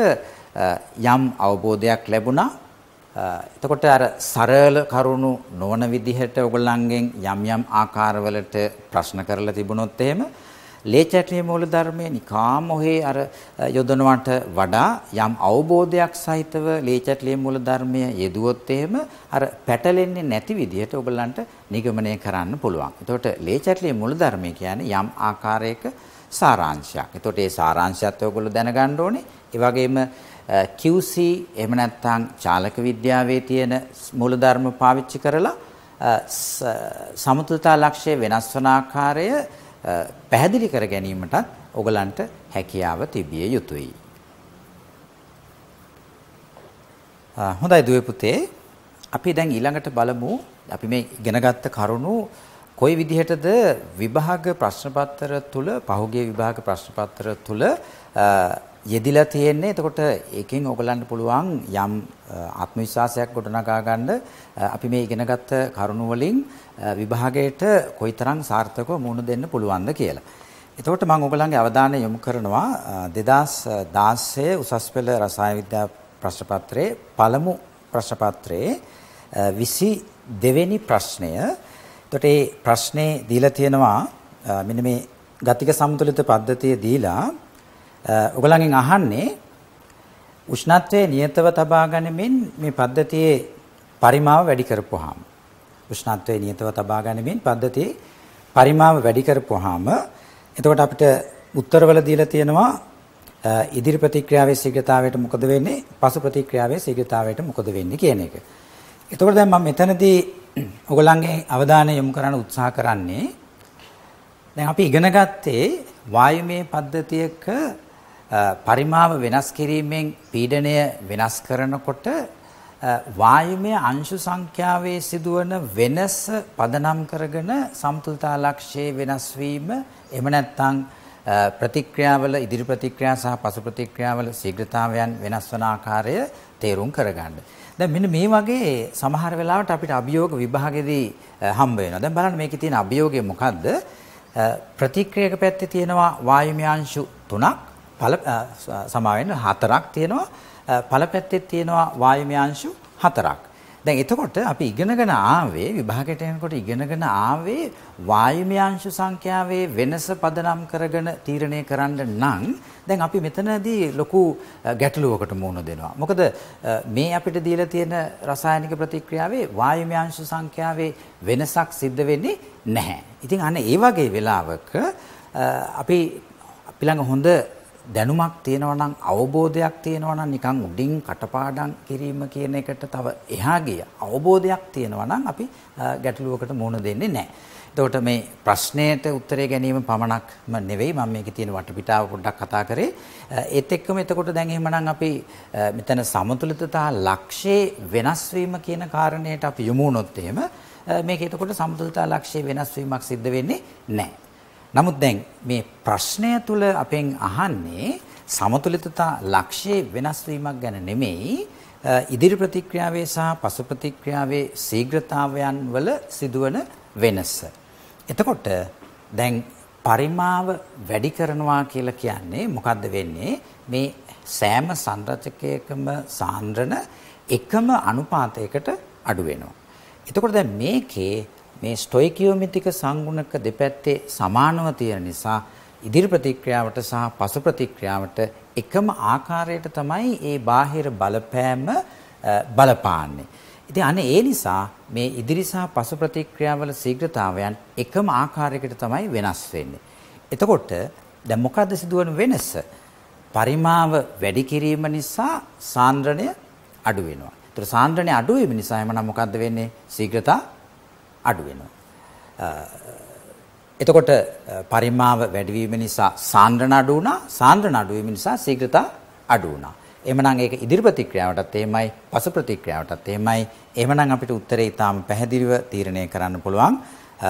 යම් අවබෝධයක් ලැබුණා. එතකොට අර සරල කරුණු නොවන විදිහට ඔයගලන්ගෙන් යම් යම් ආකාරවලට ප්‍රශ්න කරලා තිබුණොත් එහෙම ලේචැටේ මූල ධර්මයේ නිකාම ඔහේ අර යොදනවට වඩා යම් අවබෝධයක් සහිතව ලේචැටේ මූල ධර්මය යෙදුවොත් එහෙම අර පැටලෙන්නේ නැති විදිහට ඔයගලන්ට නිගමනය කරන්න පුළුවන්. එතකොට ලේචැටේ මූල ධර්මය කියන්නේ යම් ආකාරයක සාරාංශයක්. එතකොට ඒ සාරාංශයත් ඔයගොල්ලෝ දැනගන්න ඕනේ. ඒ වගේම QC එහෙම නැත්නම් චාලක විද්‍යාවේ තියෙන මූලධර්ම පාවිච්චි කරලා සමතුලිතතා ලක්ෂ්‍ය වෙනස් වන ආකාරය පැහැදිලි කර ගැනීමටත් ඔගලන්ට හැකියාව තිබිය යුතුයි. හොඳයි දුවේ පුතේ අපි දැන් ඊළඟට බලමු අපි මේ ඉගෙනගත්ත කරුණු කොයි විදිහටද විභාග ප්‍රශ්න පත්‍ර තුල පහුගිය විභාග ප්‍රශ්න පත්‍ර තුල යෙදිලා තියෙන්නේ. එතකොට ඒකෙන් ඔයගලන්ට පුළුවන් යම් ආත්ම විශ්වාසයක් ගොඩනගා ගන්න අපි මේ ඉගෙනගත්ත කරුණු වලින් විභාගයට කොයිතරම් සාර්ථකව මුහුණ දෙන්න පුළුවන්ද කියලා. එතකොට මම ඔයගලන්ගේ අවධානය යොමු කරනවා 2016 උසස් පෙළ රසායන විද්‍යා ප්‍රශ්න පත්‍රයේ පළමු ප්‍රශ්න පත්‍රයේ 22 වෙනි ප්‍රශ්නය. එතකොට මේ ප්‍රශ්නේ දීලා තියෙනවා මෙන්න මේ ගතික සමතුලිත පද්ධතිය දීලා ඔයගලගෙන් අහන්නේ උෂ්ණත්වයේ නියතව තබා ගනිමින් මේ පද්ධතියේ පරිමාව වැඩි කරපුවාම. උෂ්ණත්වයේ නියතව තබා ගනිමින් පද්ධතියේ පරිමාව වැඩි කරපුවාම. එතකොට අපිට උත්තරවල දීලා තියෙනවා ඉදිරි ප්‍රතික්‍රියාවේ ශීඝ්‍රතාවයට මොකද වෙන්නේ? පසු ප්‍රතික්‍රියාවේ ශීඝ්‍රතාවයට මොකද වෙන්නේ කියන එක. එතකොට දැන් මම මෙතනදී ඔයගොල්ලන්ගේ අවධානය යොමු කරන්න උත්සාහ කරන්නේ දැන් අපි ඉගෙන ගත්තේ වායුමය පද්ධතියක පරිමාව වෙනස් කිරීමෙන් පීඩනය වෙනස් කරනකොට වායුමය අංශු සංඛ්‍යාවේ සිදුවන වෙනස පදනම් කරගෙන සමතුලිතතා ලක්ෂයේ වෙනස් වීම එහෙම නැත්නම් ප්‍රතික්‍රියාවල ඉදිරි ප්‍රතික්‍රියා සහ පසු ප්‍රතික්‍රියාවල ශීඝ්‍රතාවයන් වෙනස් වන ආකාරය තේරුම් කරගන්න. දැන් මෙන්න මේ වගේ සමහර වෙලාවට අපිට අභියෝග විභාගෙදී හම්බ වෙනවා. දැන් බලන්න මේකේ තියෙන අභියෝගය මොකද්ද? ප්‍රතික්‍රියක පැත්තේ තියෙනවා වායුමය අංශු තුනක්, ඵල සමාවෙන්න හතරක් තියෙනවා. ඵල පැත්තේ තියෙනවා වායුමය අංශු හතරක්. දැන් එතකොට අපි ඉගෙනගෙන ආවේ විභාගයට එනකොට ඉගෙනගෙන ආවේ වායුමය අංශු සංඛ්‍යාවේ වෙනස පදනම් කරගෙන තීරණය කරන්න නම් දැන් අපි මෙතනදී ලොකු ගැටලුවකට මුහුණ දෙනවා. මොකද මේ අපිට දීලා තියෙන රසායනික ප්‍රතික්‍රියාවේ වායුමය අංශු සංඛ්‍යාවේ වෙනසක් සිද්ධ වෙන්නේ නැහැ. ඉතින් අන්න ඒ වගේ වෙලාවක අපි අපි ළඟ හොඳ දැනුමක් තියෙනවා නම් අවබෝධයක් තියෙනවා නම් නිකන් උඩින් කටපාඩම් කිරීම කියන එකට තව එහා ගිය අවබෝධයක් තියෙනවා නම් අපි ගැටලුවකට මුහුණ දෙන්නේ නැහැ. එතකොට මේ ප්‍රශ්නයට උත්තරේ ගැනීම පමණක්ම නෙවෙයි මම මේකේ තියෙන වටපිටාව පොඩ්ඩක් කතා කරේ. ඒත් එක්කම එතකොට දැන් එහෙමනම් අපි මෙතන සමතුලිතතා ලක්ෂයේ වෙනස් වීම කියන කාරණයට අපි යොමු වුණොත් එහෙම මේක එතකොට සමතුලිතතා ලක්ෂයේ වෙනස් වීමක් සිද්ධ වෙන්නේ නැහැ. නමුත් දැන් මේ ප්‍රශ්නය තුල අපෙන් අහන්නේ සමතුලිතතා ලක්ෂයේ වෙනස් වීමක් ගැන නෙමෙයි ඉදිරි ප්‍රතික්‍රියාවේ සහ පසු ප්‍රතික්‍රියාවේ ශීඝ්‍රතාවයන් වල සිදුවන වෙනස. එතකොට දැන් පරිමාව වැඩි කරනවා කියලා කියන්නේ මොකද්ද වෙන්නේ මේ සෑම සංරචකයකම සාන්ද්‍රණ එකම අනුපාතයකට අඩු වෙනවා. එතකොට දැන් මේකේ මේ ස්ටොයිකියෝමිතික සංගුණක දෙපැත්තේ සමානව තියෙන නිසා ඉදිරි ප්‍රතික්‍රියාවට සහ පසු ප්‍රතික්‍රියාවට එකම ආකාරයට තමයි ඒ බාහිර බලපෑම බලපාන්නේ. ඉතින් අනේ ඒ නිසා මේ ඉදිරි සහ පසු ප්‍රතික්‍රියාවල ශීඝ්‍රතාවයන් එකම ආකාරයකට තමයි වෙනස් වෙන්නේ. එතකොට දැන් මොකද්ද සිදුවන වෙනස? පරිමාව වැඩි කිරීම නිසා සාන්ද්‍රණය අඩු වෙනවා. ඒතර සාන්ද්‍රණය අඩු වීම නිසා එමනම් මොකද්ද වෙන්නේ? ශීඝ්‍රතා අඩු වෙනවා. එතකොට පරිමාව වැඩිවීම නිසා සාන්ද්‍රණ අඩු වුණා සාන්ද්‍රණ අඩු වීම නිසා ශීඝ්‍රතා අඩු වුණා. එහෙමනම් ඒක ඉදිරි ප්‍රතික්‍රියාවටත් එහෙමයි පසු ප්‍රතික්‍රියාවටත් එහෙමයි. එහෙමනම් අපිට උත්තරේ ඊටාම පැහැදිලිව තීරණය කරන්න පුළුවන්.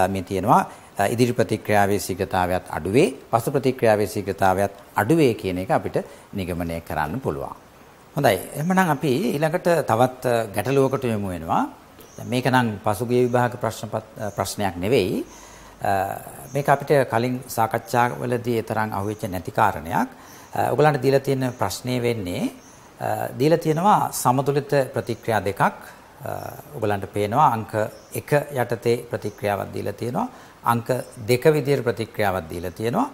මේ තියෙනවා ඉදිරි ප්‍රතික්‍රියාවේ ශීඝ්‍රතාවයත් අඩුවේ පසු ප්‍රතික්‍රියාවේ ශීඝ්‍රතාවයත් අඩුවේ කියන එක අපිට නිගමනය කරන්න පුළුවන්. හොඳයි. එහෙමනම් අපි ඊළඟට තවත් ගැටලුවකට යමු වෙනවා. මේක නම් පසුගිය විභාග ප්‍රශ්න ප්‍රශ්නයක් නෙවෙයි. මේක අපිට කලින් සාකච්ඡාවලදී තරම් අහුවෙච්ච නැති කාරණයක්. ඔයගලන්ට දීලා තියෙන ප්‍රශ්නේ වෙන්නේ දීලා තියෙනවා සමතුලිත ප්‍රතික්‍රියා දෙකක්. ඔයගලන්ට පේනවා අංක 1 යටතේ ප්‍රතික්‍රියාවක් දීලා තියෙනවා. අංක 2 විදියට ප්‍රතික්‍රියාවක් දීලා තියෙනවා.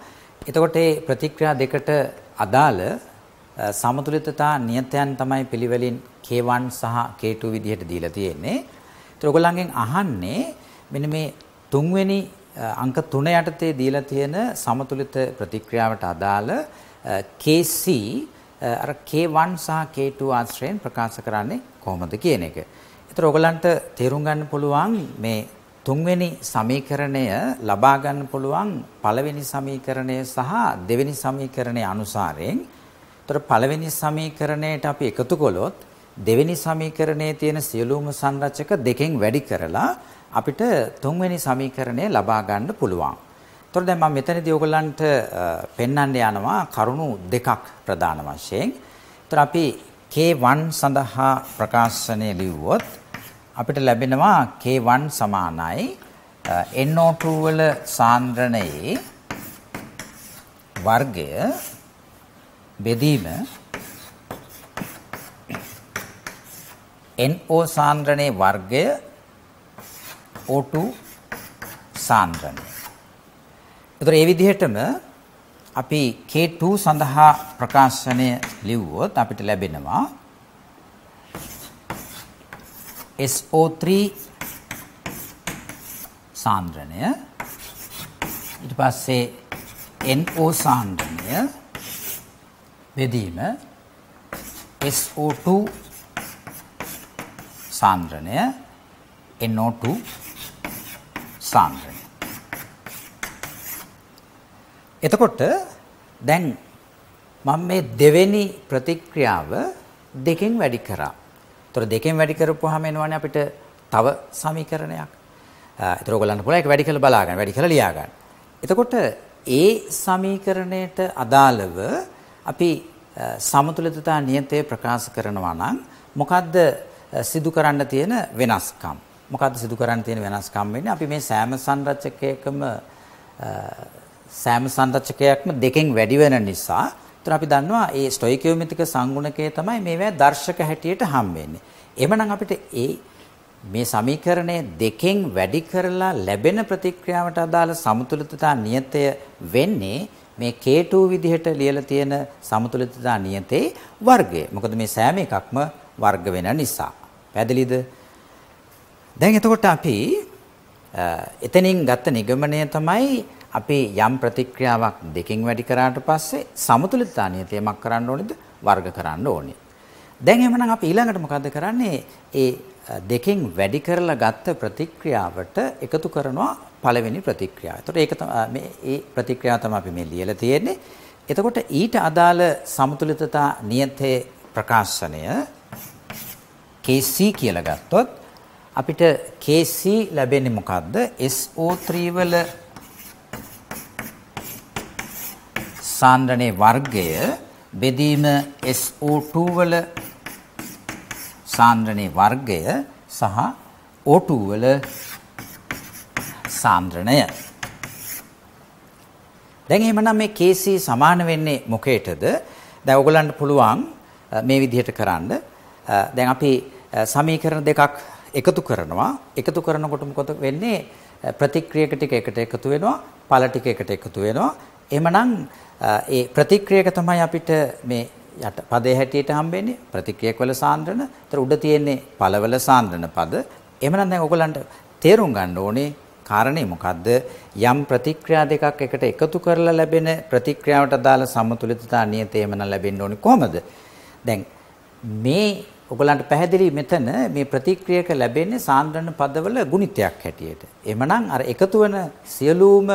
එතකොට මේ ප්‍රතික්‍රියා දෙකට අදාළ සමතුලිතතා නියතයන් තමයි පිළිවෙලින් K1 සහ K2 විදිහට දීලා තියෙන්නේ. ඒත් ඔයගොල්ලන්ගෙන් අහන්නේ මෙන්න මේ තුන්වෙනි අංක 3 යටතේ දීලා තියෙන සමතුලිත ප්‍රතික්‍රියාවට අදාළ KC අර K1 සහ K2 ආශ්‍රයෙන් ප්‍රකාශ කරන්නේ කොහොමද කියන එක. ඒතර ඔයගලන්ට තේරුම් ගන්න පුළුවන් මේ තුන්වෙනි සමීකරණය ලබා ගන්න පුළුවන් පළවෙනි සමීකරණය සහ දෙවෙනි සමීකරණය අනුසාරයෙන්. ඒතර පළවෙනි සමීකරණයට අපි එකතු කළොත් දෙවෙනි සමීකරණයේ තියෙන සියලුම සංරචක දෙකෙන් වැඩි කරලා අපිට තුන්වෙනි සමීකරණය ලබා ගන්න පුළුවන්. එතකොට දැන් මම මෙතනදී ඔයගලන්ට පෙන්වන්න යනවා කරුණු දෙකක් ප්‍රධාන වශයෙන්. එතකොට අපි K1 සඳහා ප්‍රකාශනය ලිව්වොත් අපිට ලැබෙනවා K1 සමානයි NO2 වල සාන්ද්‍රණයේ වර්ගය බෙදීම NO සාන්ද්‍රණයේ වර්ගය O2 සාන්ද්‍රණය. ඒතර ඒ විදිහටම අපි K2 සඳහා ප්‍රකාශනය ලිව්වොත් අපිට ලැබෙනවා SO3 සාන්ද්‍රණය ඊට පස්සේ NO සාන්ද්‍රණය බෙදීම SO2 සාන්ද්‍රණය NO2 සාන්ද්‍රණය එතකොට දැන් මම මේ දෙවෙනි ප්‍රතික්‍රියාව දෙකෙන් වැඩි කරා. ඒතර දෙකෙන් වැඩි කරපුවාම එනවනේ අපිට තව සමීකරණයක්. ඒතර ඔයගලන්ට පුළුවන් ඒක වැඩි කරලා බලා ගන්න, වැඩි කරලා ලියා ගන්න. එතකොට ඒ සමීකරණයට අදාළව අපි සමතුලිතතා නියතය ප්‍රකාශ කරනවා නම් මොකද්ද සිදු කරන්න තියෙන වෙනස්කම්? මොකද්ද සිදු කරන්න තියෙන වෙනස්කම් වෙන්නේ? අපි මේ සෑම සංරචකයකම සෑම සංරචකයක්ම දෙකෙන් වැඩි වෙන නිසා එතන අපි දන්නවා ඒ ස්ටොයිකියෝමෙට්‍රික සංගුණකය තමයි මේවා දර්ශක හැටියට හම් වෙන්නේ. එhmenan අපිට ඒ මේ සමීකරණය දෙකෙන් වැඩි කරලා ලැබෙන ප්‍රතික්‍රියාවට අදාළ සමතුලිතතා නියතය වෙන්නේ මේ K2 විදිහට ලියලා තියෙන සමතුලිතතා නියතේ වර්ගය. මොකද මේ සෑම එකක්ම වර්ග වෙන නිසා. පැහැදිලිද? දැන් එතකොට අපි එතනින් ගත්ත නිගමනය තමයි අපි යම් ප්‍රතික්‍රියාවක් දෙකෙන් වැඩි කරාට පස්සේ සමතුලිතතා නියතයමක් කරන්න ඕනේද වර්ග කරන්න ඕනේ. දැන් එහෙමනම් අපි ඊළඟට මොකද්ද කරන්නේ? ඒ දෙකෙන් වැඩි කරලා ගත්ත ප්‍රතික්‍රියාවට එකතු කරනවා පළවෙනි ප්‍රතික්‍රියාව. එතකොට ඒක මේ ඒ ප්‍රතික්‍රියාව තමයි අපි මේ ලියලා තියෙන්නේ. එතකොට ඊට අදාළ සමතුලිතතා නියතයේ ප්‍රකාශනය KC කියලා ගත්තොත් අපිට KC ලැබෙන්නේ මොකද්ද? SO3 වල සාන්ද්‍රණයේ වර්ගය බෙදීම SO2 වල සාන්ද්‍රණයේ වර්ගය සහ O2 වල සාන්ද්‍රණය. දැන් එහෙමනම් මේ KC සමාන වෙන්නේ මොකේටද? දැන් ඔයගලන්ට පුළුවන් මේ විදිහට කරන්න. දැන් අපි සමීකරණ දෙකක් එකතු කරනවා. එකතු කරනකොට මොකද වෙන්නේ? ප්‍රතික්‍රියක ටික එකට එකතු වෙනවා, ඵල ටික එකට එකතු වෙනවා. එහෙමනම් ඒ ප්‍රතික්‍රියක තමයි අපිට මේ යට පදේ හැටියට හම්බෙන්නේ ප්‍රතික්‍රියක වල සාන්ද්‍රණ. ඒතර උඩ තියෙන්නේ පළවල සාන්ද්‍රණ පද. එහෙමනම් දැන් ඔයගලන්ට තේරුම් ගන්න ඕනේ කාරණේ මොකද්ද? යම් ප්‍රතික්‍රියා දෙකක් එකට එකතු කරලා ලැබෙන ප්‍රතික්‍රියාවට අදාළ සමතුලිතතා නියතය එමනම් ලැබෙන්න ඕනේ කොහමද? දැන් මේ ඔයගලන්ට පැහැදිලි මෙතන මේ ප්‍රතික්‍රියක ලැබෙන්නේ සාන්ද්‍රණ පදවල ගුණිතයක් හැටියට. එhmenan අර එකතු වෙන සියලුම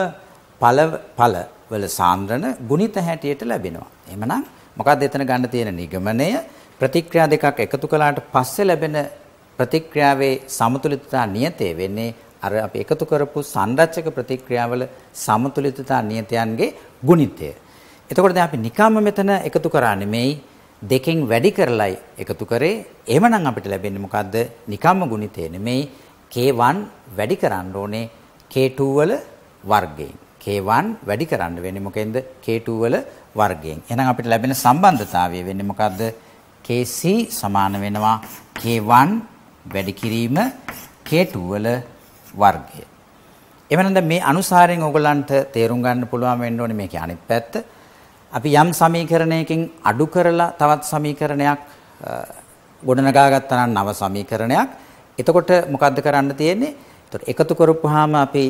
ඵල ඵල වල සාන්ද්‍රණ ගුණිත හැටියට ලැබෙනවා. එහෙමනම් මොකක්ද එතන ගන්න තියෙන නිගමනය ප්‍රතික්‍රියා දෙකක් එකතු කළාට පස්සේ ලැබෙන ප්‍රතික්‍රියාවේ සමතුලිතතා නියතය වෙන්නේ අර අපි එකතු කරපු සංරචක ප්‍රතික්‍රියාවල සමතුලිතතා නියතයන්ගේ ගුණිතය. එතකොට දැන් අපි නිකම්ම මෙතන එකතු කරා නෙමෙයි දෙකෙන් වැඩි කරලයි එකතු කරේ. එහෙමනම් අපිට ලැබෙන්නේ මොකද්ද? නිකම්ම ගුණිතය නෙමෙයි K1 වැඩි කරන්න ඕනේ K2 වල වර්ගයෙන්. K1 වැඩි කරන්න වෙන්නේ මොකෙන්ද? K2 වල වර්ගයෙන්. එහෙනම් අපිට ලැබෙන සම්බන්ධතාවය වෙන්නේ මොකද්ද? KC සමාන වෙනවා K1 වැඩි කිරීම K2 වල වර්ගය. එවනම් දැන් මේ අනුසාරයෙන් ඕගලන්ට තේරුම් ගන්න පුළුවන් වෙන්න ඕනේ මේකේ අනිත් පැත්ත. අපි යම් සමීකරණයකින් අඩු කරලා තවත් සමීකරණයක් ගොඩනගා ගත්තා නම් නව සමීකරණයක්. එතකොට මොකද්ද කරන්න තියෙන්නේ? එතකොට එකතු කරපුවාම අපි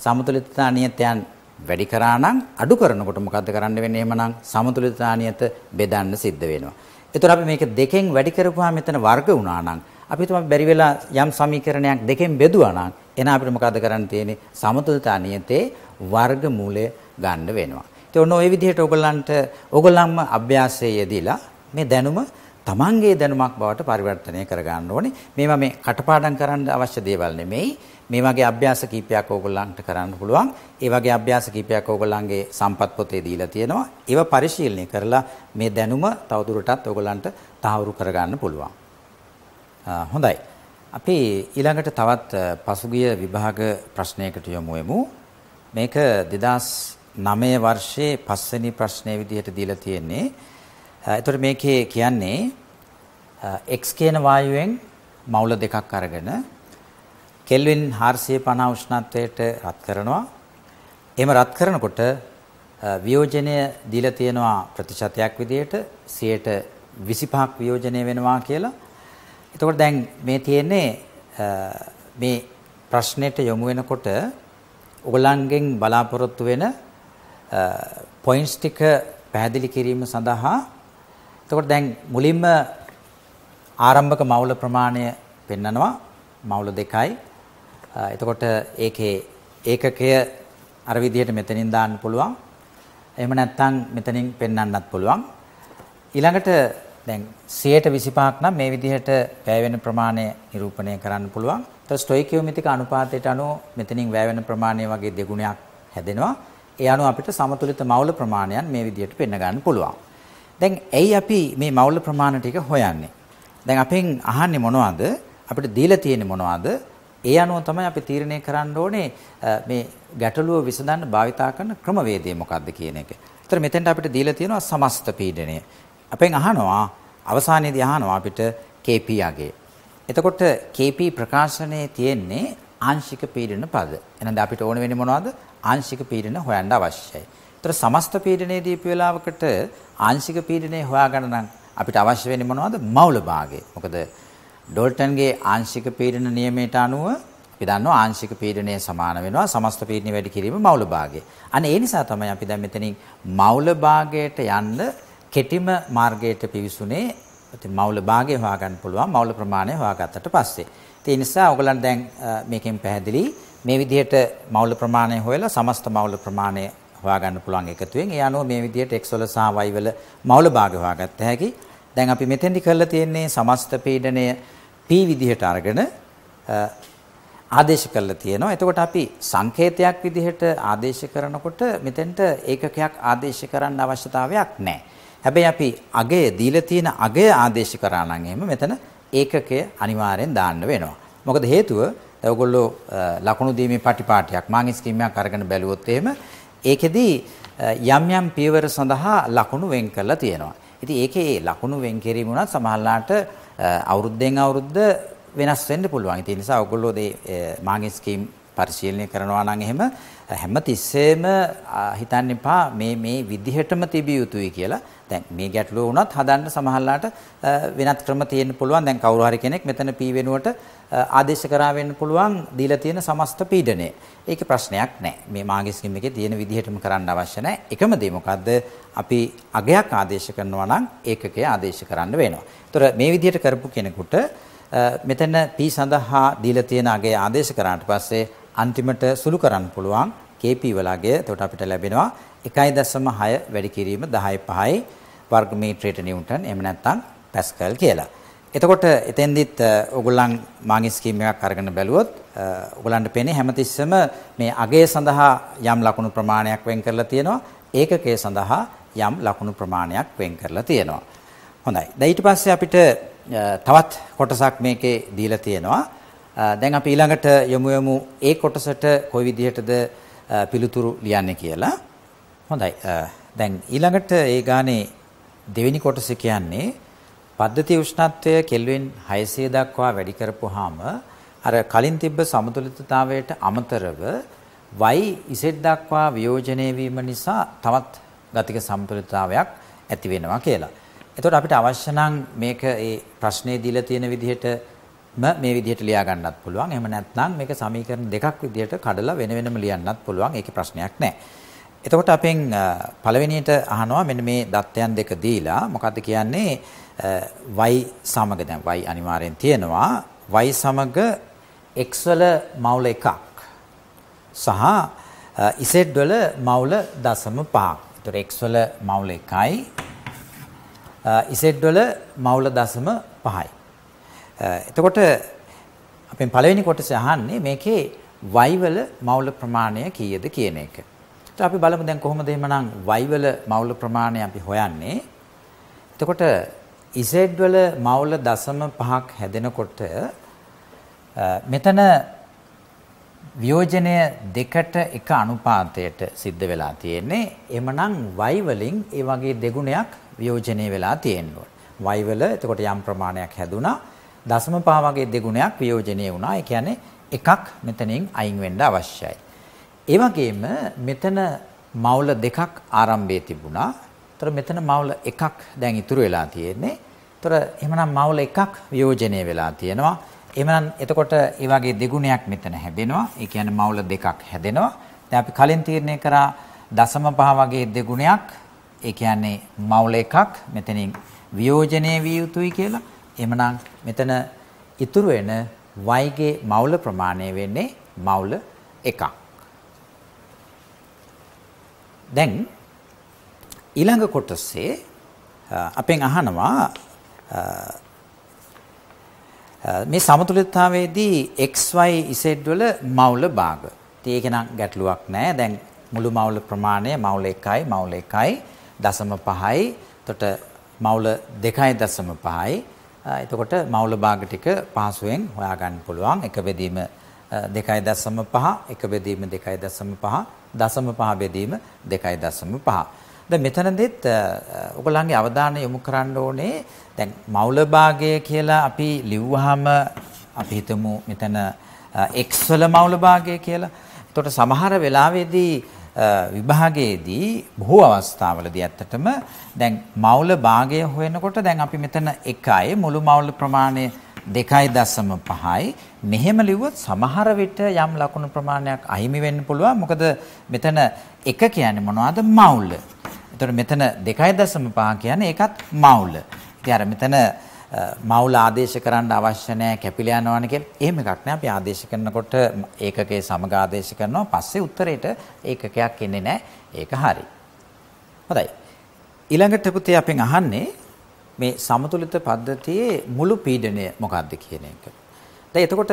සමතුලිතතා නියතයන් වැඩි කරා නම් අඩු කරනකොට මොකද්ද කරන්න වෙන්නේ එහෙමනම් සමතුලිතතා නියත බෙදන්න සිද්ධ වෙනවා. ඒතර අපි මේක දෙකෙන් වැඩි කරපුවාම මෙතන වර්ග වුණා නම් අපි තමයි බැරි වෙලා යම් සමීකරණයක් දෙකෙන් බෙදුවා නම් එහෙනම් අපිට මොකද්ද කරන්න තියෙන්නේ සමතුලිතතා නියතේ වර්ග මූලය ගන්න වෙනවා. ඉතින් ඔන්න ওই විදිහට ඔයගලන්ට ඔයගලන්ම අභ්‍යාසයේ යෙදিলা මේ දැනුම තමන්ගේ දැනුමක් බවට පරිවර්තනය කරගන්න ඕනේ. මේවා මේ කටපාඩම් කරන්න අවශ්‍ය දේවල් නෙමෙයි. මේ වගේ අභ්‍යාස කීපයක් ඕගොල්ලන්ට කරන්න පුළුවන්. ඒ වගේ අභ්‍යාස කීපයක් ඕගොල්ලන්ගේ සම්පත් පොතේ දීලා තියෙනවා. ඒවා පරිශීලනය කරලා මේ දැනුම තවදුරටත් ඕගොල්ලන්ට තහවුරු කරගන්න පුළුවන්. හොඳයි. අපි ඊළඟට තවත් පසුගිය විභාග ප්‍රශ්නයකට යමු මේක 2000 2009 වර්ෂයේ පස්වෙනි ප්‍රශ්නයේ විදිහට දීලා තියෙන්නේ. එතකොට මේකේ කියන්නේ x කියන වායුවෙන් මවුල දෙකක් අරගෙන කෙල්වින් 450 උෂ්ණත්වයට රත් කරනවා. එහෙම රත් කරනකොට වියෝජනය දීලා තියෙනවා ප්‍රතිශතයක් විදිහට 25ක් වියෝජනය වෙනවා කියලා. එතකොට දැන් මේ තියෙන්නේ මේ ප්‍රශ්නෙට යොමු වෙනකොට ඔයගලන්ගෙන් බලාපොරොත්තු වෙන පොයින්ට්ස් ටික පැහැදිලි කිරීම සඳහා එතකොට දැන් මුලින්ම ආරම්භක මවුල ප්‍රමාණය පෙන්නනවා මවුල දෙකයි එතකොට ඒකේ ඒකකය අර විදිහට මෙතනින් දාන්න පුළුවන්. එහෙම නැත්නම් මෙතනින් පෙන්වන්නත් පුළුවන්. ඊළඟට දැන් 125ක් නම් මේ විදිහට වැය වෙන ප්‍රමාණය නිරූපණය කරන්න පුළුවන්. ඊට ස්ටොයිකියෝමෙට්‍රික් අනුපාතයට අනුව මෙතනින් වැය වෙන ප්‍රමාණය වගේ දෙගුණයක් හැදෙනවා. ඒ අනුව අපිට සමතුලිත මවුල ප්‍රමාණයන් මේ විදිහට පෙන්න ගන්න පුළුවන්. දැන් ඇයි අපි මේ මවුල ප්‍රමාණ ටික හොයන්නේ? දැන් අපෙන් අහන්නේ මොනවද? අපිට දීලා තියෙන්නේ මොනවද? ඒ අනුව තමයි අපි තීරණය කරන්න ඕනේ මේ ගැටලුව විසඳන්න භාවිතා කරන ක්‍රමවේදය මොකක්ද කියන එක. ඒතර මෙතෙන්ට අපිට දීලා තියෙනවා සමස්ත පීඩනය. අපෙන් අහනවා අවසානයේදී අහනවා අපිට KP යගේ. එතකොට KP ප්‍රකාශනයේ තියෙන්නේ ආංශික පීඩන පද. එහෙනම් අපිට ඕන වෙන්නේ මොනවද? ආංශික පීඩන හොයන්න අවශ්‍යයි. ඒතර සමස්ත පීඩනයේ දීපු වෙලාවකට ආංශික පීඩනය හොයාගන්න නම් අපිට අවශ්‍ය වෙන්නේ මොනවද? මවුල භාගය. මොකද ඩෝල්ටන්ගේ ආංශික පීඩන නියමයට අනුව අපි දන්නවා ආංශික පීඩනය සමාන වෙනවා සමස්ත පීඩනය වැඩි කිරීම මවුල භාගය. අනේ ඒ නිසා තමයි අපි දැන් මෙතනින් මවුල භාගයට යන්න කෙටිම මාර්ගයට පිවිසුනේ ඉතින් මවුල භාගය හොයාගන්න පුළුවන් මවුල ප්‍රමාණය හොයාගත්තට පස්සේ. ඒ නිසා ඔයගලන් දැන් මේකෙන් පැහැදිලි මේ විදිහට මවුල ප්‍රමාණය හොයලා සමස්ත මවුල ප්‍රමාණය හොයාගන්න පුළුවන් එකතුවෙන්. ඒ අනුව මේ විදිහට x වල සහ y වල මවුල භාගය හොයාගත්ත හැකි. දැන් අපි මෙතෙන්දි කරලා තියෙන්නේ සමස්ත පීඩනය p විදිහට අරගෙන ආදේශ කරලා තියෙනවා. එතකොට අපි සංකේතයක් විදිහට ආදේශ කරනකොට මෙතෙන්ට ඒකකයක් ආදේශ කරන්න අවශ්‍යතාවයක් නැහැ. හැබැයි අපි අගය දීලා තියෙන අගය ආදේශ කරා නම් එහෙම මෙතන ඒකකය අනිවාර්යෙන් දාන්න වෙනවා. මොකද හේතුව ඔයගොල්ලෝ ලකුණු දීමේ පටිපාටියක් මාංග ස්කීමයක් අරගෙන බැලුවොත් එහෙම ඒකෙදී යම් යම් පියවර සඳහා ලකුණු වෙන් කරලා තියෙනවා. ඉතින් ඒකේ ලකුණු වෙන් කිරීම උනත් සමහරලාට අවුරුද්දෙන් අවුරුද්ද වෙනස් වෙන්න පුළුවන්. ඒ නිසා ඔයගොල්ලෝ මේ මාගේ ස්කීම් පරිශීලනය කරනවා නම් එහෙම හැම තිස්සෙම හිතන්න එපා මේ මේ විදිහටම තිබිය යුතුයි කියලා. දැන් මේ ගැටලුව වුණත් හදන්න සමහරලාට වෙනත් ක්‍රම තියෙන්න පුළුවන්. දැන් කවුරු හරි කෙනෙක් මෙතන P වෙනුවට ආදේශ කරා වෙන්න පුළුවන් දීලා තියෙන සමස්ත පීඩනය. ඒක ප්‍රශ්නයක් නැහැ. මේ මාගේ ස්කීම් එකේ තියෙන විදිහටම කරන්න අවශ්‍ය නැහැ. එකම දේ මොකද්ද? අපි අගයක් ආදේශ කරනවා නම් ඒකකය ආදේශ කරන්න වෙනවා. ඒතර මේ විදිහට කරපු කෙනෙකුට මෙතන P සඳහා දීලා තියෙන අගය ආදේශ කරාට පස්සේ අන්තිමට සුළු කරන්න පුළුවන් KP වලගේ එතකොට අපිට ලැබෙනවා 1.6 වැඩි කිරීම 10.5යි වර්ග මීටරයට නිව්ටන් එහෙම නැත්නම් පැස්කල් කියලා. එතකොට එතෙන්දිත් ඔයගොල්ලන් මාගේ ස්කීම් එකක් අරගෙන බැලුවොත් ඔයගොල්ලන්ට පේන්නේ හැමතිස්සෙම මේ අගය සඳහා යම් ලකුණු ප්‍රමාණයක් වෙන් කරලා තියෙනවා ඒකකයේ සඳහා යම් ලකුණු ප්‍රමාණයක් වෙන් කරලා තියෙනවා. හොඳයි. දැන් ඊට පස්සේ අපිට තවත් කොටසක් මේකේ දීලා තියෙනවා. දැන් අපි ඊළඟට යමු යමු ඒ කොටසට කොයි විදිහටද පිළිතුරු ලියන්නේ කියලා. හොඳයි. දැන් ඊළඟට ඒ ගානේ දෙවෙනි කොටස කියන්නේ පද්ධති උෂ්ණත්වය කෙල්වින් 600 දක්වා වැඩි කරපුවාම අර කලින් තිබ්බ සමතුලිතතාවයට අමතරව y z දක්වා වියෝජනය වීම නිසා තවත් ගතික සමතුලිතතාවයක් ඇති වෙනවා කියලා. එතකොට අපිට අවශ්‍ය නම් මේක ඒ ප්‍රශ්නේ දීලා තියෙන විදිහට මේ විදිහට ලියා ගන්නත් පුළුවන්. එහෙම නැත්නම් මේක සමීකරණ දෙකක් විදිහට කඩලා වෙන වෙනම ලියන්නත් පුළුවන්. ඒකේ ප්‍රශ්නයක් නැහැ. එතකොට අපෙන් පළවෙනියට අහනවා මෙන්න මේ දත්තයන් දෙක දීලා මොකද්ද කියන්නේ y සමග දැන් y අනිවාර්යෙන් තියෙනවා y සමග x වල මවුල එකක් සහ z වල මවුල 0.5. ඒතර x වල මවුල එකයි Z වල මවුල දශම 5යි. එතකොට අපෙන් පළවෙනි කොටස අහන්නේ මේකේ y වල මවුල ප්‍රමාණය කීයද කියන එක. ඒත් අපි බලමු දැන් කොහොමද එහෙමනම් y වල මවුල ප්‍රමාණය අපි හොයන්නේ. එතකොට Z වල මවුල දශම 5ක් හැදෙනකොට මෙතන වියෝජනය දෙකට එක අනුපාතයට සිද්ධ වෙලා තියෙන්නේ. එමනම් y වලින් ඒ වගේ දෙගුණයක් වියෝජනය වෙලා තියෙනවා. y වල එතකොට යම් ප්‍රමාණයක් හැදුනා. දශම පහ වගේ දෙගුණයක් වියෝජනය වුණා. ඒ කියන්නේ එකක් මෙතනින් අයින් වෙන්න අවශ්‍යයි. ඒ වගේම මෙතන මවුල දෙකක් ආරම්භයේ තිබුණා. ඒතර මෙතන මවුල එකක් දැන් ඉතුරු වෙලා තියෙන්නේ. ඒතර එහෙමනම් මවුල එකක් වියෝජනය වෙලා තියෙනවා. එහෙමනම් එතකොට ඒ වගේ දෙගුණයක් මෙතන හැදෙනවා. ඒ කියන්නේ මවුල දෙකක් හැදෙනවා. දැන් අපි කලින් තීරණය කරා දශම පහ වගේ දෙගුණයක් ඒ කියන්නේ මවුල එකක් මෙතනින් වියෝජනය විය යුතුයි කියලා. එහෙමනම් මෙතන ඉතුරු වෙන y ගේ මවුල ප්‍රමාණය වෙන්නේ මවුල එකක්. දැන් ඊළඟ කොටසේ අපෙන් අහනවා මේ සමතුලිතතාවයේදී xy z වල මවුල භාග. ඒක නම් ගැටලුවක් නෑ. දැන් මුළු මවුල ප්‍රමාණය මවුල 1යි මවුල 1යි දශම 5යි. එතකොට මවුල 2.5යි. එතකොට මවුල භාග ටික පහසුවෙන් හොයාගන්න පුළුවන්. එක බෙදීම 2.5 එක බෙදීම 2.5 දශම 5 බෙදීම 2.5 දැන් මෙතනදෙත් ඔයගොල්ලන්ගේ අවධානය යොමු කරන්න ඕනේ. දැන් මෞල භාගය කියලා අපි ලිව්වහම අපි හිතමු මෙතන x වල මෞල භාගය කියලා. එතකොට සමහර වෙලාවෙදී විභාගයේදී බොහෝ අවස්ථාවලදී ඇත්තටම දැන් මෞල භාගය හොයනකොට දැන් අපි මෙතන 1යි මුළු මෞල ප්‍රමාණය 2.5යි මෙහෙම ලිව්වොත් සමහර විට යම් ලකුණු ප්‍රමාණයක් අහිමි වෙන්න පුළුවන්. මොකද මෙතන 1 කියන්නේ මොනවද? මෞල එතකොට මෙතන 2.5 කියන්නේ ඒකත් මවුල. ඉතින් අර මෙතන මවුල ආදේශ කරන්න අවශ්‍ය නැහැ කැපිලා යනවනේ කියලා. එහෙම එකක් නෑ. අපි ආදේශ කරනකොට ඒකකයේ සමග ආදේශ කරනවා. පස්සේ උත්තරේට ඒකකයක් එන්නේ නැහැ. ඒක හරි. හොඳයි. ඊළඟට පුතේ අපෙන් අහන්නේ මේ සමතුලිත පද්ධතියේ මුළු පීඩනය මොකක්ද කියන එක. දැන් එතකොට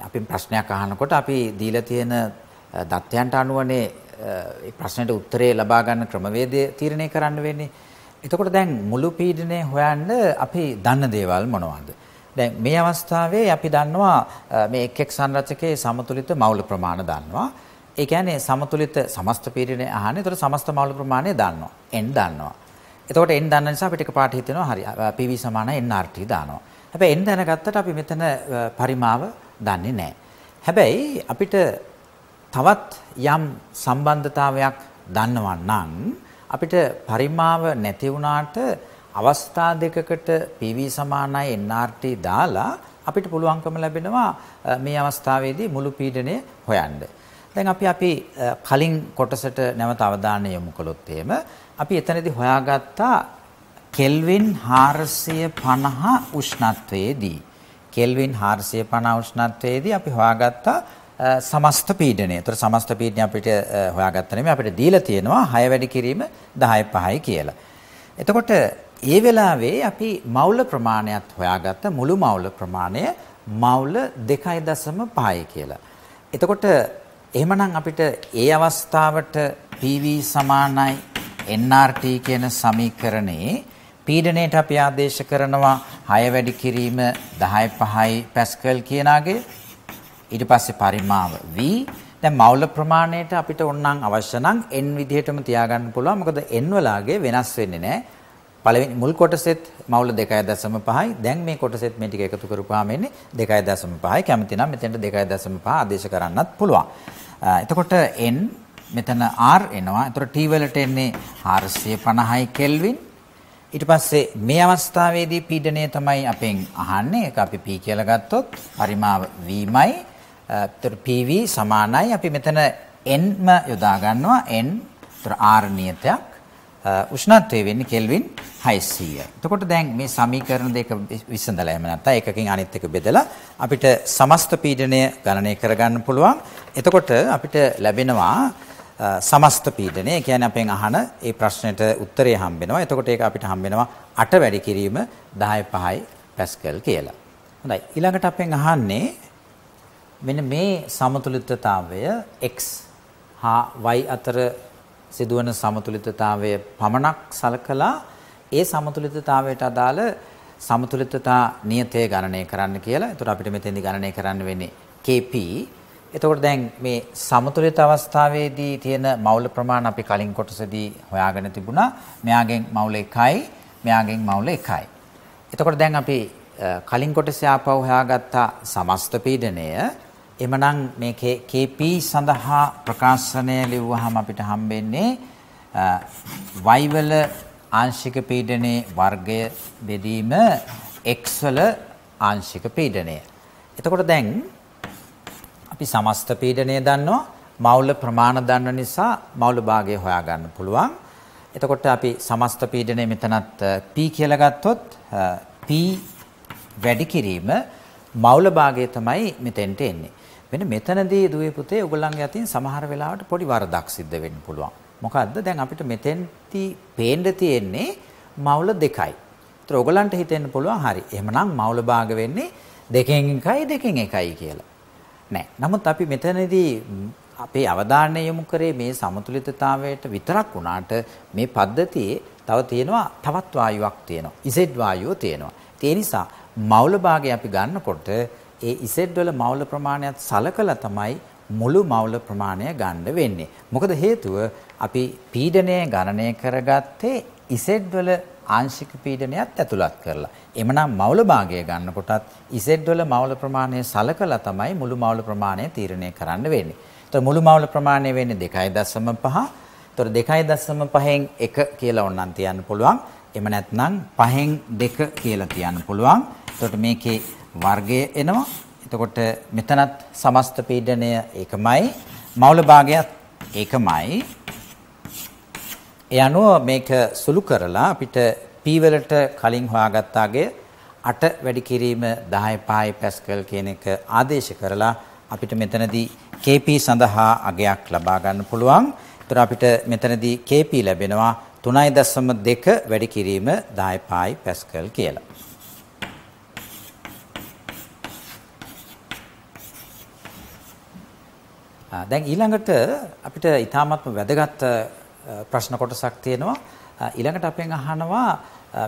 අපි ප්‍රශ්නයක් අහනකොට අපි දීලා තියෙන දත්තයන්ට අනුවනේ ඒ ප්‍රශ්නෙට උත්තරේ ලබා ගන්න ක්‍රමවේදය තීරණය කරන්න වෙන්නේ. එතකොට දැන් මුළු පීඩනය හොයන්න අපි දන්න දේවල් මොනවද? දැන් මේ අවස්ථාවේ අපි දන්නවා මේ එක් එක් සංරචකයේ සමතුලිත මවුල ප්‍රමාණ දන්නවා. ඒ කියන්නේ සමතුලිත සමස්ත පීඩනය අහන්නේ. ඒතකොට සමස්ත මවුල ප්‍රමාණය දන්නවා. n දන්නවා. එතකොට n දන්න නිසා අපිට එකපාරට හිතෙනවා හරි PV සමාන nRT දානවා. හැබැයි n දැනගත්තට අපි මෙතන පරිමාව දන්නේ නැහැ. හැබැයි අපිට තවත් යම් සම්බන්ධතාවයක් දන්නවා නම් අපිට පරිමාව නැති වුණාට අවස්ථා දෙකකට PV සමානයි nRT දාලා අපිට පුළුවන්කම ලැබෙනවා මේ අවස්ථාවේදී මුළු පීඩනය හොයන්න. දැන් අපි අපි කලින් කොටසට නැවත අවධානය යොමු කළොත් එහෙම අපි එතනදී හොයාගත්තා කෙල්වින් 450 උෂ්ණත්වයේදී කෙල්වින් 450 උෂ්ණත්වයේදී අපි හොයාගත්තා සමස්ත පීඩනය. ඒතර සමස්ත පීඩනය අපිට හොයාගත්ත නෙමෙයි අපිට දීලා තියෙනවා 6 වැඩි කිරීම 10 5යි කියලා. එතකොට ඒ වෙලාවේ අපි මවුල ප්‍රමාණයත් හොයාගත්ත මුළු මවුල ප්‍රමාණය මවුල 2.5යි කියලා. එතකොට එහෙමනම් අපිට ඒ අවස්ථාවට PV සමානයි nRT කියන සමීකරණේ පීඩනයට අපි ආදේශ කරනවා 6 වැඩි කිරීම 10 5යි පැස්කල් කියනාගේ ඊට පස්සේ පරිමාව v. දැන් මවුල ප්‍රමාණයට අපිට ඕනනම් අවශ්‍ය නම් n විදිහටම තියාගන්න පුළුවන්. මොකද n වලාගේ වෙනස් වෙන්නේ නැහැ පළවෙනි මුල් කොටසෙත් මවුල 2.5යි දැන් මේ කොටසෙත් මේ ටික එකතු කරපුවාම එන්නේ 2.5යි කැමති නම් මෙතෙන්ට 2.5 ආදේශ කරන්නත් පුළුවන්. එතකොට n මෙතන r එනවා. එතකොට t වලට එන්නේ 450යි කෙල්වින්. ඊට පස්සේ මේ අවස්ථාවේදී පීඩනය තමයි අපෙන් අහන්නේ. ඒක අපි p කියලා ගත්තොත් පරිමාව v මයි. ඒතර PV සමානයි අපි මෙතන n ම යොදා ගන්නවා n ඒතර R නියතයක් උෂ්ණත්වය වෙන්නේ කෙල්වින් 600යි. එතකොට දැන් මේ සමීකරණ දෙක විසඳලා එහෙම නැත්නම් එකකින් අනිත් එක බෙදලා අපිට සමස්ත පීඩනය ගණනය කරගන්න පුළුවන්. එතකොට අපිට ලැබෙනවා සමස්ත පීඩනය. ඒ කියන්නේ අපෙන් අහන ඒ ප්‍රශ්නෙට උත්තරය හම්බෙනවා. එතකොට ඒක අපිට හම්බෙනවා 8 වැඩි කිරීම 10 5යි පැස්කල් කියලා. හොඳයි. ඊළඟට අපෙන් අහන්නේ මෙන්න මේ සමතුලිතතාවය x හා y අතර සිදුවන සමතුලිතතාවය පමණක් සලකලා ඒ සමතුලිතතාවයට අදාළ සමතුලිතතා නියතය ගණනය කරන්න කියලා. එතකොට අපිට මෙතෙන්දි ගණනය කරන්න වෙන්නේ KP. එතකොට දැන් මේ සමතුලිත අවස්ථාවේදී තියෙන මවුල ප්‍රමාණ අපි කලින් කොටසදී හොයාගෙන තිබුණා. මෙයාගෙන් මවුල 1යි, මෙයාගෙන් මවුල 1යි. එතකොට දැන් අපි කලින් කොටසේ ආපහු හොයාගත්ත සමස්ත පීඩනය එමනම් මේ KP සඳහා ප්‍රකාශනය ලිව්වහම අපිට හම්බෙන්නේ y වල ආංශික පීඩනයේ වර්ගය බෙදීම x වල ආංශික පීඩනය. එතකොට දැන් අපි සමස්ත පීඩනය දන්නවා මවුල ප්‍රමාණ දන්න නිසා මවුල භාගය හොයාගන්න පුළුවන්. එතකොට අපි සමස්ත පීඩනය මෙතනත් p කියලා ගත්තොත් p වැඩි කිරීම මවුල භාගය තමයි මෙතෙන්ට එන්නේ. මෙන්න මෙතනදී දුවේ පුතේ ඔයගොල්ලන්ගේ අතින් සමහර වෙලාවට පොඩි වරදක් සිද්ධ වෙන්න පුළුවන්. මොකද්ද? දැන් අපිට මෙතෙන්ති පේන්න තියෙන්නේ මවුල දෙකයි. ඒතර ඔයගොල්ලන්ට හිතෙන්න පුළුවන් හරි. එහෙමනම් මවුල භාග වෙන්නේ දෙකෙන් එකයි දෙකෙන් එකයි කියලා. නෑ. නමුත් අපි මෙතනදී අපේ අවධානය යොමු කරේ මේ සමතුලිතතාවයට විතරක් වුණාට මේ පද්ධතියේ තව තියෙනවා තවත් වායුවක් තියෙනවා. ඉසෙඩ් වායුව තියෙනවා. ඒ නිසා මවුල භාගය අපි ගන්නකොට ඒ ඉසෙඩ් වල මවුල ප්‍රමාණයත් සලකලා තමයි මුළු මවුල ප්‍රමාණය ගන්න වෙන්නේ. මොකද හේතුව අපි පීඩනය ගණනය කරගත්තේ ඉසෙඩ් වල ආංශික පීඩනයත් ඇතුළත් කරලා. එමනම් මවුල භාගය ගන්නකොටත් ඉසෙඩ් වල මවුල ප්‍රමාණය සලකලා තමයි මුළු මවුල ප්‍රමාණය තීරණය කරන්න වෙන්නේ. ඒතර මුළු මවුල ප්‍රමාණය වෙන්නේ 2.5. ඒතර 2.5න් 1 කියලා ඕනනම් තියන්න පුළුවන්. එහෙම නැත්නම් 5න් 2 කියලා තියන්න පුළුවන්. එතකොට මේකේ වර්ගය එනවා. එතකොට මෙතනත් සමස්ත පීඩනය ඒකමයි. මවුල භාගයත් ඒකමයි. ඒ අනුව මේක සුළු කරලා අපිට p වලට කලින් හොයාගත්තාගේ 8 වැඩි කිරීම 10 5 පැස්කල් කියන එක ආදේශ කරලා අපිට මෙතනදී kp සඳහා අගයක් ලබා ගන්න පුළුවන්. ඒතර අපිට මෙතනදී kp ලැබෙනවා 3.2 වැඩි කිරීම 10 5 පැස්කල් කියලා. දැන් ඊළඟට අපිට ඊටාත්ම වැදගත් ප්‍රශ්න කොටසක් තියෙනවා. ඊළඟට අපෙන් අහනවා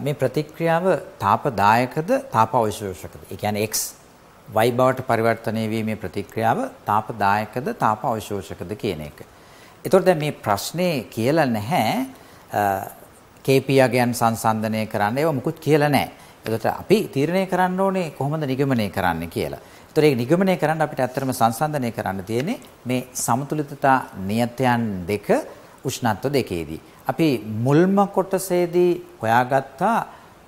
මේ ප්‍රතික්‍රියාව තාපදායකද තාප අවශෝෂකද? ඒ කියන්නේ x y බවට පරිවර්තනය වීමේ ප්‍රතික්‍රියාව තාපදායකද තාප අවශෝෂකද කියන එක. ඒතකොට දැන් මේ ප්‍රශ්නේ කියලා නැහැ KP යගයන් සංසන්දනය කරන්න ඒව මුකුත් කියලා නැහැ. එතකොට අපි තීරණය කරන්න ඕනේ කොහොමද නිගමනය කරන්න කියලා. ඒතර ඒක නිගමනය කරන්න අපිට ඇත්තටම සංසන්දනය කරන්න තියෙන්නේ මේ සමතුලිතතා නියතයන් දෙක උෂ්ණත්ව දෙකේදී. අපි මුල්ම කොටසේදී හොයාගත්තා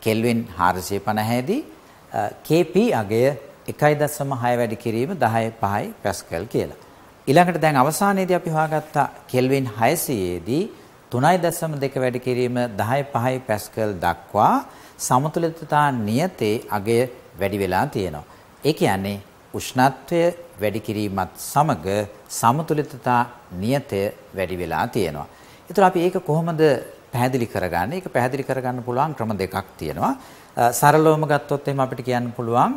කෙල්වින් 450 දී KP අගය 1.6 වැඩි කිරීම 10 5යි පැස්කල් කියලා. ඊළඟට දැන් අවසානයේදී අපි හොයාගත්තා කෙල්වින් 600 දී 3.2 වැඩි කිරීම 10 5යි පැස්කල් දක්වා සමතුලිතතා නියතේ අගය වැඩි වෙලා තියෙනවා. ඒ කියන්නේ උෂ්ණත්වය වැඩි කිරීමත් සමග සමතුලිතතා නියතය වැඩි වෙලා තියෙනවා. ඒතර අපි ඒක කොහොමද පැහැදිලි කරගන්නේ? ඒක පැහැදිලි කරගන්න පුළුවන් ක්‍රම දෙකක් තියෙනවා. සරලවම ගත්තොත් එහෙම අපිට කියන්න පුළුවන්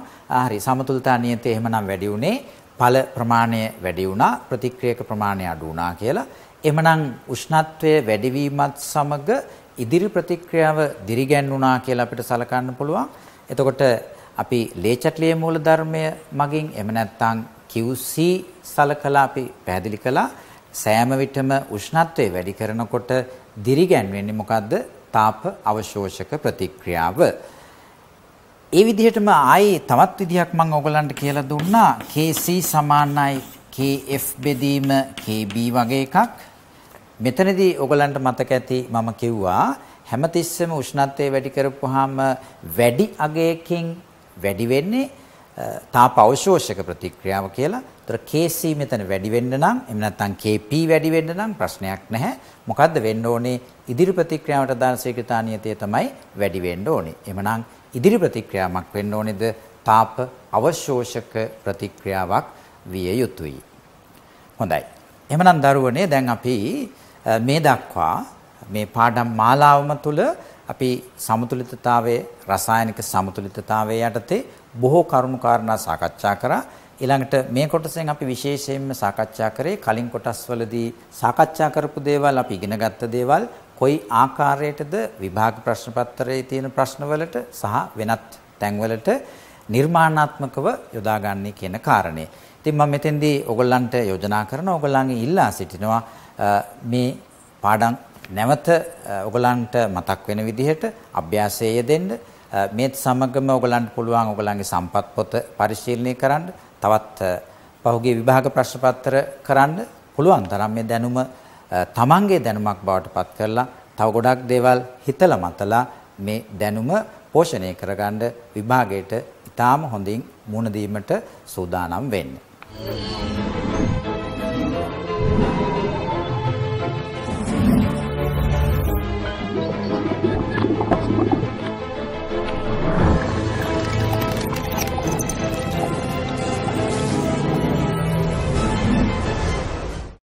හරි සමතුලිතතා නියතය එහෙමනම් වැඩි උනේ ඵල ප්‍රමාණය වැඩි වුණා ප්‍රතික්‍රියක ප්‍රමාණය අඩු වුණා කියලා. එහෙමනම් උෂ්ණත්වය වැඩිවීමත් සමග ඉදිරි ප්‍රතික්‍රියාව දිරිගැන්වුණා කියලා අපිට සලකන්න පුළුවන්. එතකොට අපි ලේචට්ලියේ මූල ධර්මය මගින් එහෙම නැත්නම් QC සලකලා අපි පැහැදිලි කළා සෑම විටම උෂ්ණත්වය වැඩි කරනකොට දිරිගැන්වෙන්නේ මොකද්ද? තාප අවශෝෂක ප්‍රතික්‍රියාව. ඒ විදිහටම ආයේ තවත් විදිහක් මම ඔයගලන්ට කියලා දුන්නා KC සමානයි KF බෙදීම KB වගේ එකක්. මෙතනදී ඔයගලන්ට මතක ඇති මම කිව්වා හැමතිස්සෙම උෂ්ණත්වය වැඩි කරපුවාම වැඩි අගයකින් වැඩි වෙන්නේ තාප අවශෝෂක ප්‍රතික්‍රියාව කියලා. ඒතර Kc මෙතන වැඩි වෙන්න නම් එහෙම නැත්නම් Kp වැඩි වෙන්න නම් ප්‍රශ්නයක් නැහැ. මොකද්ද වෙන්න ඕනේ? ඉදිරි ප්‍රතික්‍රියාවට දාන ශීඝ්‍රතානියතය තමයි වැඩි වෙන්න ඕනේ. එhmenan ඉදිරි ප්‍රතික්‍රියාවක් වෙන්න ඕනේද? තාප අවශෝෂක ප්‍රතික්‍රියාවක් විය යුතුයි. හොඳයි. එහෙමනම් දරුවනේ දැන් අපි මේ දක්වා මේ පාඩම් මාලාවම තුල අපි සමතුලිතතාවයේ රසායනික සමතුලිතතාවයේ යටතේ බොහෝ කරුණු කාරණා සාකච්ඡා කරා. ඊළඟට මේ කොටසෙන් අපි විශේෂයෙන්ම සාකච්ඡා කරේ කලින් කොටස්වලදී සාකච්ඡා කරපු දේවල් අපි ඉගෙනගත්ත දේවල් කොයි ආකාරයටද විභාග ප්‍රශ්න පත්‍රයේ තියෙන ප්‍රශ්නවලට සහ වෙනත් තැන්වලට නිර්මාණාත්මකව යොදාගන්නේ කියන කාරණේ. ඉතින් මම මෙතෙන්දී ඔයගොල්ලන්ට යෝජනා කරනවා ඔයගොල්ලන්ගේ ඉල්ලා සිටිනවා මේ පාඩම් නැවත ඔයගලන්ට මතක් වෙන විදිහට අභ්‍යාසයේ යෙදෙන්න මේත් සමගම ඔයගලන්ට පුළුවන් ඔයගලන්ගේ සම්පත් පොත පරිශීලනය කරන්න තවත් පහුගිය විභාග ප්‍රශ්න පත්‍ර කරන්න පුළුවන් තරම් මේ දැනුම තමන්ගේ දැනුමක් බවට පත් කරලා තව ගොඩක් දේවල් හිතලා මතලා මේ දැනුම පෝෂණය කරගන්න විභාගයට ඉතාම හොඳින් මුණ දීමට සූදානම් වෙන්න.